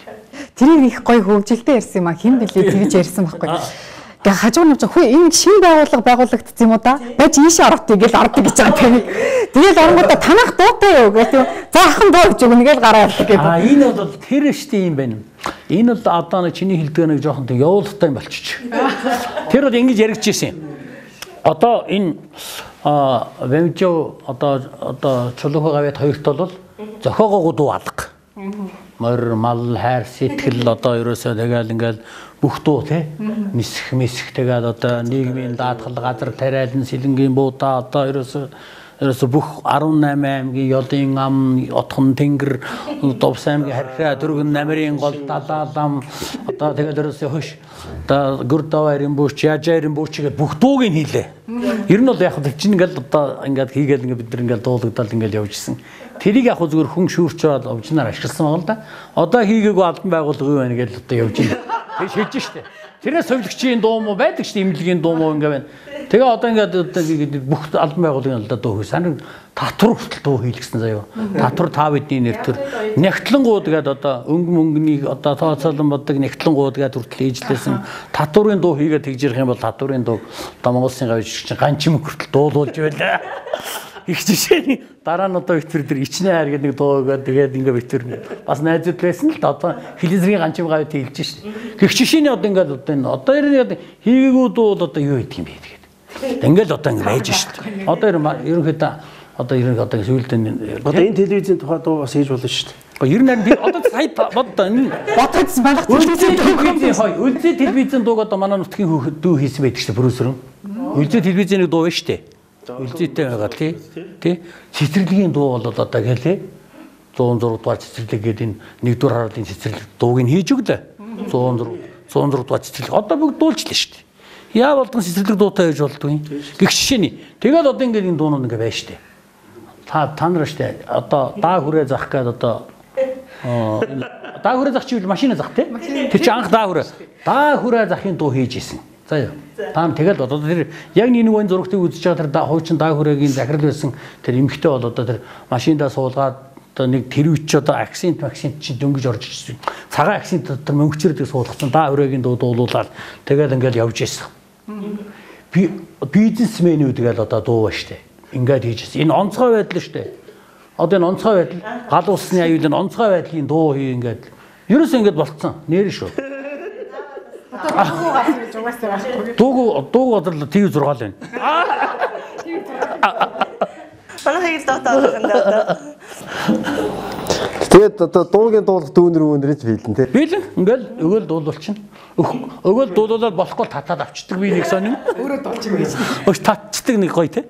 Тэрийг их гоё хөвгөлтэй ярьсан юм а. Хэн блий тэгж ярьсан байхгүй. Гэ хажуу нь хөө энэ шин байгууллага байгуулагдсан юм уу да? Бач ийшээ орох тийгэл ордог гэж байгаа тийм. Тэгэл оронгуудаа танах дуутай юу гэх тийм. За ахын дуу гэж өгнө гэл гараа явдаг гэдэг. А энэ бол тэр штий юм байна. Энэ бол одоо нэг чиний хэлдэг нэг жоохон тийм явуулгатай юм болчих. Тэр бол ингэж яригдж ирсэн юм. Одоо энэ а вэмжөө одоо одоо чулуухай гавьяд хоёрт бол зохиогоогоо дуу алга. Морь мал хайр сэтгэл одоо ерөөсөө тэгэл ингээл бүх дуу те нисэх мисэх тэгэл одоо нийгмийн даатгал газар тариалан сэлэнгийн буудаа одоо ерөөсөө ерөөсө бүх 18 аймгийн ёлын ам, отхон тэнгэр, Довс аймгийн харьхаа, Дөргөн намрын гол далаалам одоо тэгэл ерөөсө хөш одоо Гүрдаварын бүүч, Яжарын бүүч гэдэг бүх дууг нь хийлээ. Ер нь бол яг л чинь ингээл одоо ингээд хийгээл ингээд бид нар ингээд дуулагдал ингээд явжсэн. Тэрийг яг зүгээр хүн шүүрч аваад овчнаар ашигласан байгаа л да. Одоо хийгээгүй албан байгууллага юу байна гэж одоо явж байна. Тэг шилж штэ. Тэрээс совлогчийн дуу мó байдаг штэ имлэгийн дуу мó ингээ байна. Тэгээ одоо ингээд бүх албан байгууллагын алдаа дуу хий. Санаг татвар хүртэл дуу хийлгсэн заяа. Татвар та бидний нэр төр нэгтлэнгууд гэдэг одоо өнгө мөнгөнийг одоо тооцоолон боддог нэгтлэнгууд гэдэг хүртэл ээжлээсэн татварын дуу хийгээд тэгж ирэх юм бол татварын дуу одоо Монгол Улсын гавьч чинь ганчин хүртэл дуулуулж байлаа. Их жишээний дараа нь одоо битвэр дээр ичнэ хайр гэдэг нэг дуу өгөөд тэгээд ингээ битвэр бас найзууд байсан л да одоо хилизрийн ганчим гавьд хэлж шин. Гэх жишээний одоо ингээ одоо энэ одоо энэ хийгээгүй дуу бол одоо юу гэдэг юм бэ тэгээд. Ингээл одоо ингээ байж шин. Одоо ерөнхийдөө одоо ерөнхийдөө одоо сүйдэн Одоо энэ телевизийн тухай дуу бас хийж болно шүү дээ. Ер нь харин одоо сая бодоо энэ Ботгоцсон байх Үлзий телевизийн хой үлзий телевизийн дууг одоо манай нутгийн дүү хийсэн байдаг шүү дээ продюсер. Үлзий телевизийн дуу байна шүү дээ. Үлзийтэй байгаа тий. Тий. Цэцэрлэгийн дуу бол одоо гэлээ 106 дугаар цэцэрлэг гэдэг энэ нэгдүгээр харуулын цэцэрлэг дууг нь хийж өглөө. 106 106 дугаар цэцэрлэг одоо бүгд дуулжлаа шүү дээ. Яа болдон цэцэрлэг дуутай байж болдгүй. Гэх жишээний. Тэгэл одоо ингээд энэ дуунууд ингээ байна дээ. та та нар штэ одоо даа хүрээ зах гээд одоо даа хүрээ зах чивэл машина зах тий. Тэр чи анх даа хүрээ. Даа хүрээ захын дуу хийж исэн. За юу. Та нар тэгэл одоо тэр яг нэг нэг зургтыг үзэж байгаа тэр даа- хуучин даа хүрээгийн захирал байсан тэр эмхтэй бол одоо тэр машиндаа суулгаад одоо нэг тэр үуч одоо аксент аксент чи дөнгөж орж ирсэн. Цагаан аксент дотор мөнгөчрөдөг суулгацсан даа хүрээгийн дуу дуулуулаад тэгэл ингээл явж ирсэн. Би бизнесмэнүүд гээл одоо дуу ба штэ. Ингээд хийжсэн. Энэ онцгой байдал штэ. Одоо энэ онцгой байдал гал усны аюул энэ онцгой байдлын дуу хий ингээд ерөөсөө ингээд болцсон. Нэр шүү. Дууг дууг бодлоо TV 6 л байна. Манай хийг дотоод болох юм да одоо. Тэгээд одоо дуугийн дуулах дүүнэр үүнэр ч биелэн тий. Биелэн ингээл өгөөл дуулуулчихна. Өгөөл дуулуулаад болохгүй татаад авчдаг би нэг сонин. Өөрөө дуулчих гэж. Өш татчдаг нэг гоё те.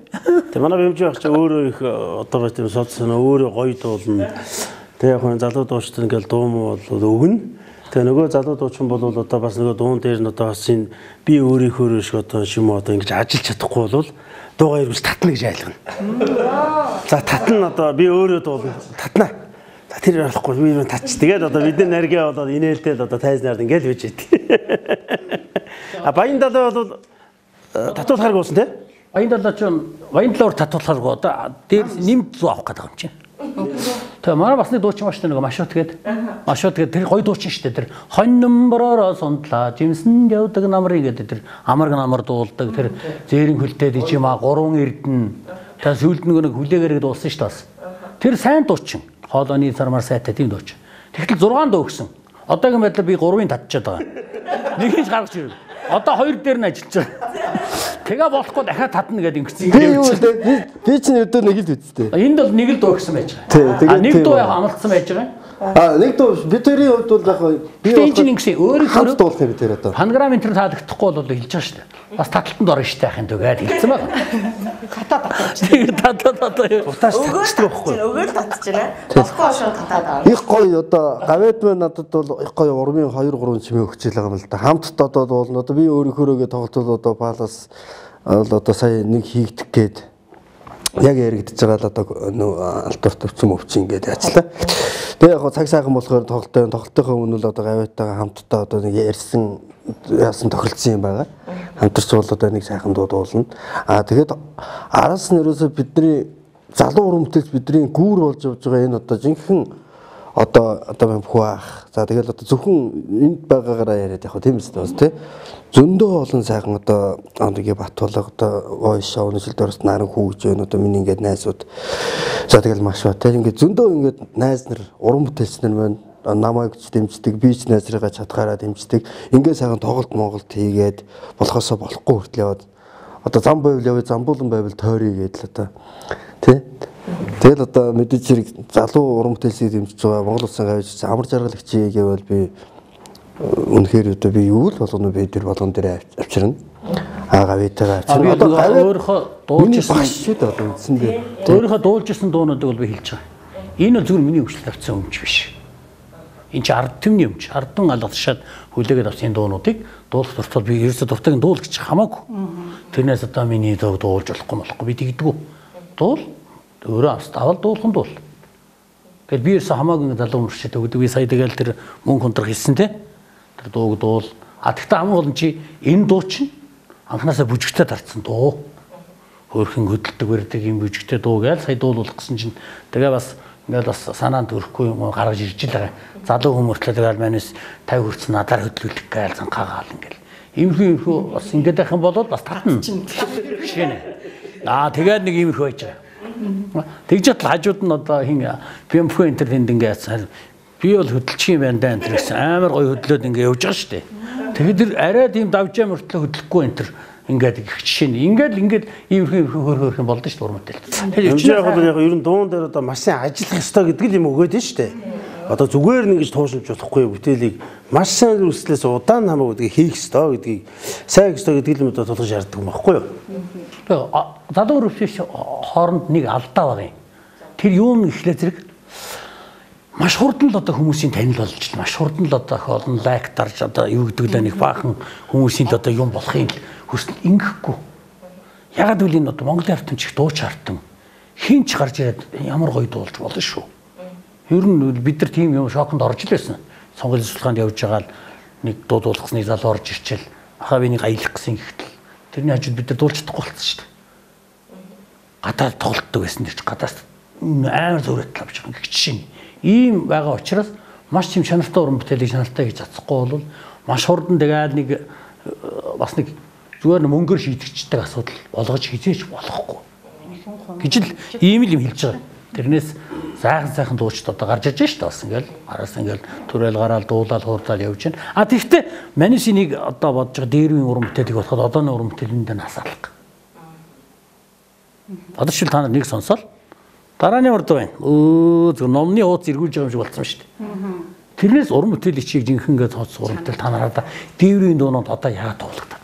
Тэгээ манай бимж байх чи өөрөө их э, одоо бас тийм соцсон өөрөө гоё дуулна. Тэгээ яг хүн залуу дуучид ингээл дуу муу бол өгнө. Тэгээ нөгөө залуу дуучин бол одоо бас нөгөө дуун дээр нь одоо бас энэ би өөрийнхөө шиг одоо шим одоо ингэж ажиллаж чадахгүй бол дуугаа ирвэл татна гэж айлгана. За татна одоо би өөрөө дуулна. Татна. За тэр болохгүй би юу татч. Тэгээд одоо бидний наргаа болоод инээлтэл одоо тайзнаар ингээл биж идэг. А баян далай бол э, татуулахаар гоосон тий? Баян далаа ч баян талаар татуулахааргүй одоо дээр нэмт зүү авах гэдэг юм чинь. Тэгээ манай басны дуучин маш нэг машуут гээд машуут гээд тэр гоё дуучин штэ тэр хоньном бороо сундлаа жимсэнд явдаг намрыг гэдэг тэр амарг намар дуулдаг тэр зээрин хөлтэй дижима гурван эрдэн та сүүлд нэг нэг хүлээгээрээ дуулсан штэ бас. Тэр сайн дуучин хоолойны сармар сайтай тийм дуучин. Тэгтэл 6 дуу өгсөн. Одоогийн байдлаар би 3-ыг татчихад байгаа. Нэг нь ч гаргаж ирв. Одоо хоёр дээр нь ажиллаж байгаа. Тэгээ болохгүй дахиад татна гэдэг ингэсэн. Би юу вэ? Би чинь өдөө нэг л үсттэй. Энд бол нэг л дуу гэсэн байж байгаа. А нэг байна. яг амлалтсан байж байгаа. А нэг дуу бид тэрийн хувьд бол яг би энэ чинь ингэсэн өөрийнхөө хамт дуулах юм тэр одоо. Панграм төр таалагдахгүй бол хэлж байгаа шүү дээ. Бас таталтанд орно шүү дээ яхин түгээд хэлсэн байна. Хатаа татаж. Тэгээд татаа татаа. Утаас татчихдаг байхгүй. Өгөөл татчихна. Болохгүй шууд татаад авна. Их гоё одоо гавьяд мэн надад бол их гоё урмын 2 3 чимээ өгчээл байгаа юм л да. Хамт одоо болно. Одоо би өөрийнхөөрөө тоглолтол одоо балас бол одоо сая нэг хийгдэх гээд яг яригдж байгаа л одоо нөө алтуурт өвчм өвчин ингээд яцлаа. Тэгээ яг цаг сайхан болохоор тоглолтоо тоглолтынхаа өмнө л одоо гавьяатайгаа хамтдаа одоо нэг ярьсан яасан тохиролцсон юм байгаа. Хамтарч бол одоо нэг сайхан дуу дуулна. Аа тэгээд араас нь ерөөсөө бидний залуу уран бүтээлч бидний гүүр болж явж байгаа энэ одоо жинхэнэ одоо одоо юм хуваах. За тэгэл одоо зөвхөн энд байгаагаараа яриад яг тийм үстэй бас тий. Зөндөө олон сайхан одоо онгийн Батулга одоо гойш өнөсөлд орос наран хүүгж байна одоо миний ингээд найзууд. За тэгэл маш ба тий ингээд зөндөө ингээд найз нар уран бүтээлч нар байна намайг ч дэмждэг, би ч найзрыгаа чадхаараа дэмждэг. Ингээ сайхан тоглолт Монголд хийгээд болохосоо болохгүй хүртэл яваад одоо зам байвал яваа замбуулан байвал тойрё гэдэл одоо тий Тэгэл одоо мэдээж хэрэг залуу уран бүтээлсийг дэмжиж байгаа Монгол улсын гавьж амар жаргалагчийг гэвэл би э, үнэхээр одоо би юу л болгоно би тэр болгон дээр авчирна. Аа гавьтайгаа авчирна. Одоо гавь өөрийнхөө дуулжсэн шүү дээ одоо үндсэн дээр. өөрийнхөө дуулжсэн дуунуудыг бол би хэлж байгаа. Энэ бол зүгээр миний өвчлөлт авсан өмч биш. Энэ чи ард түмний өмч. Ардын алгадшаад хүлээгээд авсан дуунуудыг дуулах дуртал би ерөөсө дуртайг нь дуулах гэж хамаагүй. Тэрнээс одоо миний дуу дуулж болохгүй болохгүй би тэгдэггүй. Дуул өөрөө авст авал дуулах нь дуул. Тэгэл би ерөөсө хамаагүй ингэ залуу өмөрчтэй өгдөг. Би сая тэгэл тэр мөнгө хондрох хэлсэн те. Тэр дууг дуул. А тэгтээ хамгийн гол нь чи энэ дуу чинь анханасаа бүжигтэй тарцсан дуу хөөрхөн хөдөлдөг барьдаг юм бүжигтэй дуу гээл сая дуулуулах гэсэн чинь тэгээ бас ингээл бас санаанд төрөхгүй юм уу гаргаж ирж л байгаа. Залуу хүмүүртлээ тэгэл манайс 50 хүрсэн надаар хөдлүүлэх гээл занхаагаал ингээл. Иймэрхүү иймэрхүү бас ингээд байх юм бол бас татна. Жишээ нь. Аа тэгээд нэг иймэрхүү байж байгаа. Тэгж чад хажууд нь одоо хин BMW энэ төр тэнд ингээд яцсан. Би бол хөдөлчих юм байна да энэ гэсэн амар гоё хөдлөөд ингээд явж байгаа шүү дээ. Тэгээд тэр арай тийм давжаа мөртлөө хөдлөхгүй энэ төр ингээд их жишээ нь ингээд ингээд иймэрхүү хөр хөрх юм болдоо шүү дээ урмтай. Тэгэхээр Хэмжээ яг бол яг ер нь дуун дээр одоо маш сайн ажиллах ёстой гэдэг л юм өгөөд нь шүү дээ. Одоо зүгээр нэг гэж туушилж болохгүй бүтээлийг маш сайн үрслээс удаан хамаагүй хийх ёстой гэдгийг сайн ёстой гэдэг л юм одоо тулгаж шаарддаг юм баггүй юу? Залуу өрөвчөш хооронд нэг алдаа байгаа юм. Тэр юу нь ихлэ зэрэг маш хурдан л одоо хүмүүсийн танил болж маш хурдан л одоо олон лайк дарж одоо юу гэдэг лээ нэг баахан хүмүүсийн л одоо юм болохын хүсэл ингэхгүй. Ягаад гэвэл энэ одоо Монголын ард түмчих дууч артан хинч гарч ирээд ямар гоё дуулж болно шүү. Ер нь бид нар тийм юм шоконд орж л байсан. Сонгол судалгаанд явж байгаа л нэг дуу дуулахсны залуу орж ирчээл ахаа бинийг аялах гэсэн ихтэл тэрний хажууд бид нар дуулж чадахгүй болсон шүү дээ. Гадаад тоглолтдог байсан гэж гадаас амар зөрөт авч байгаа гэх чинь ийм байгаа учраас маш тийм чанартай уран бүтээлийг чанартай гэж цацахгүй бол маш хурдан тэгээд нэг э, бас нэг зүгээр мөнгөөр шийдэгчдэг асуудал болгож хизээч болохгүй гэж л ийм л юм хэлж байгаа. Тэрнээс сайхан сайхан дуучид одоо гарч иж дээ бас ингээл араас ингээл төрөл гараал дуулаад хуурдаад явж байна. А тэгвэл манисинийг одоо бодож байгаа дээрвийн уран бүтээлийг болоход одооны уран бүтээлийн дээр насаалах. Одоо шил та нар нэг сонсоол Дарааны урд байна. Өө зөв номны хуудас эргүүлж байгаа юм шиг болсон дээ. Тэрнээс уран бүтээлийн чийг жинхэнэ тооцох уран бүтээл та нараа дээврийн дуунууд одоо яагаад бэ?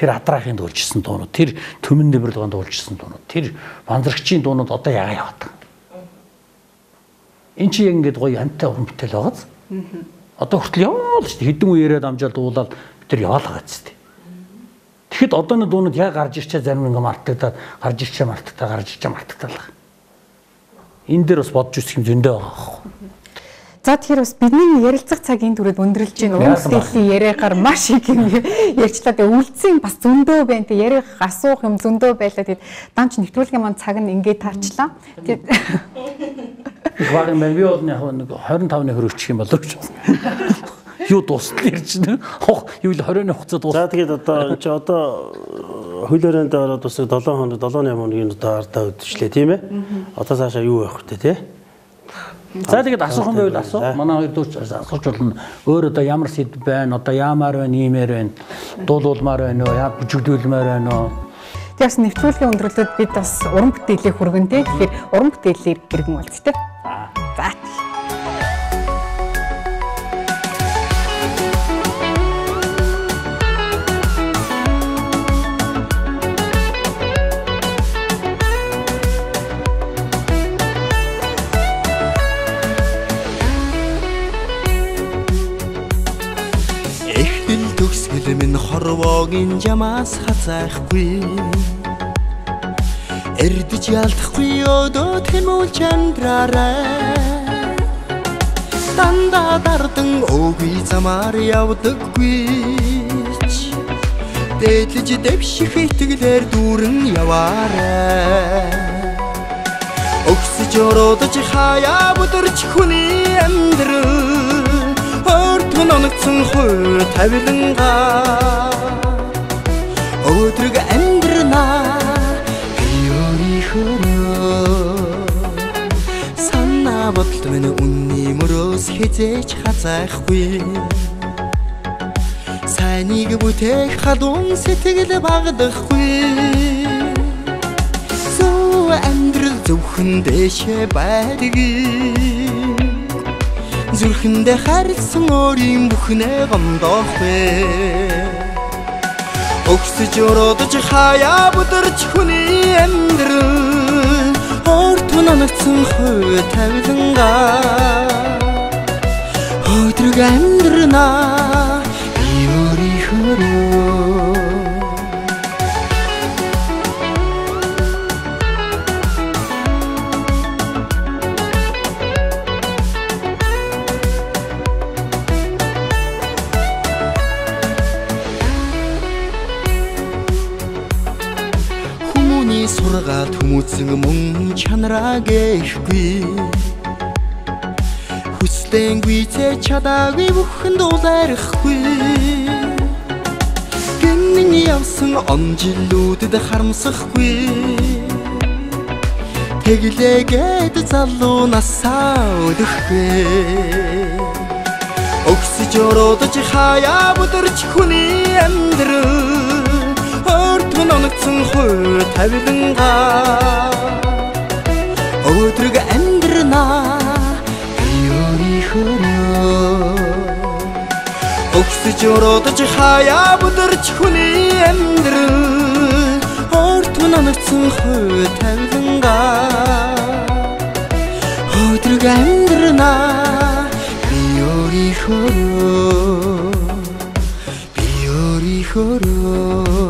Тэр атраахын дуулжсэн дуунууд, тэр төмөн нэврэлгэн дуулжсэн дуунууд, тэр банзрагчийн дуунууд одоо яагаад яваад байгаа? Энд чи яг ингэж гоё амттай уран бүтээл байгааз. Одоо хүртэл яваал шүү дээ. Хэдэн үеэрээ дамжаад дуулаад бид тэр яваал байгаа ч дээ. Тэгэхэд одооны дуунууд яг гарч ирчээ зарим ингээ мартагдаад гарч ирчээ мартагдаа гарч ирчээ мартагдаа л байгаа энэ дээр бас бодж үзэх юм зөндөө байгаа байхгүй. За тэгэхээр бас бидний ярилцах цагийн түрээд өндөрлж байна. Уран бүтээлийн яриагаар маш их юм ярьчлаа. Тэгээ үлдсэн бас зөндөө байна. Тэгээ ярих асуух юм зөндөө байлаа. Тэгээд данч нэвтрүүлгийн маань цаг нь ингээд таарчлаа. Тэгээд их баг юм. Би бол яг нэг 25-ны хөрөгчих юм болов гэж байна. Юу дуустал ярьж байна. Хох юу л 20-ны хугацаа дуустал. За тэгээд одоо чи одоо хөл өрөөнд ороод бас 7 хоног 7 8 хоногийн одоо ардаа өдөрчлээ тийм ээ. Одоо цаашаа юу байх вэ те? За тэгээд асуух юм байвал асуу. Манай хоёр дүүч асууж болно. Өөр одоо ямар сэд байна? Одоо яамаар байна, иймэр байна. Дуулуулмаар байна уу? Яа бүжигдүүлмээр байна уу? Тэгээс нэвтрүүлгийн өндөрлөд бид бас уран бүтээлээ хүргэн те. Тэгэхээр уран бүтээлээр хэрэгэн болц те. За. Хорвоогийн жамаас хазаахгүй Эрдэж ялдахгүй өдөө тэмүүлж амдраарай Дандаа дардан өвгий замаар явдаггүй Дээдлэж дэвших итгэлээр дүүрэн яваарай. Өгсөж өрөөдөж хаяа бүдэрч хүний амьдрал Өвдгөн оногцсон хуу тавиланга. Өөдрөг амьдрнаа өөрийнхөө Санаа бодолд минь үнний мөрөөс хизээч хазаахгүй Сайныг бүтээх халуун сэтгэл багдахгүй. Зөв амьдрал зөвхөн дэшээ байдгийг зүрхэндээ харилсан өөрийн бүхнээ гомдоох вэ Өгсөж өрөөдөж хаяа бүдэрч хүний амьдрал Орт нанагцсан хой тавиланга. Өдрөг амьдрнаа би өөрийнхөө хүмүүцэн мөн чанараа гээхгүй Хүслэнгүй цэ чадаагүй бүхэн дуулаарахгүй Гэнэн явсан он жилүүдэд харамсахгүй. Тэглээгээд залуу насаа өдөхгүй Өгсөж өрөөдөж хаяа бүдэрч хүний амьдрал оногцсон хуу тавиланга. Өдрөг амьдрнаа би өөрийнхөө Өгсөж өрөөдөж хаяа бүдэрч хүний амьдрал Өртгөн оногцсон хуу тавиланга. Өдрөг амьдрнаа би өөрийнхөө өөрийнхөө би өөрийнхөө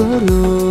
color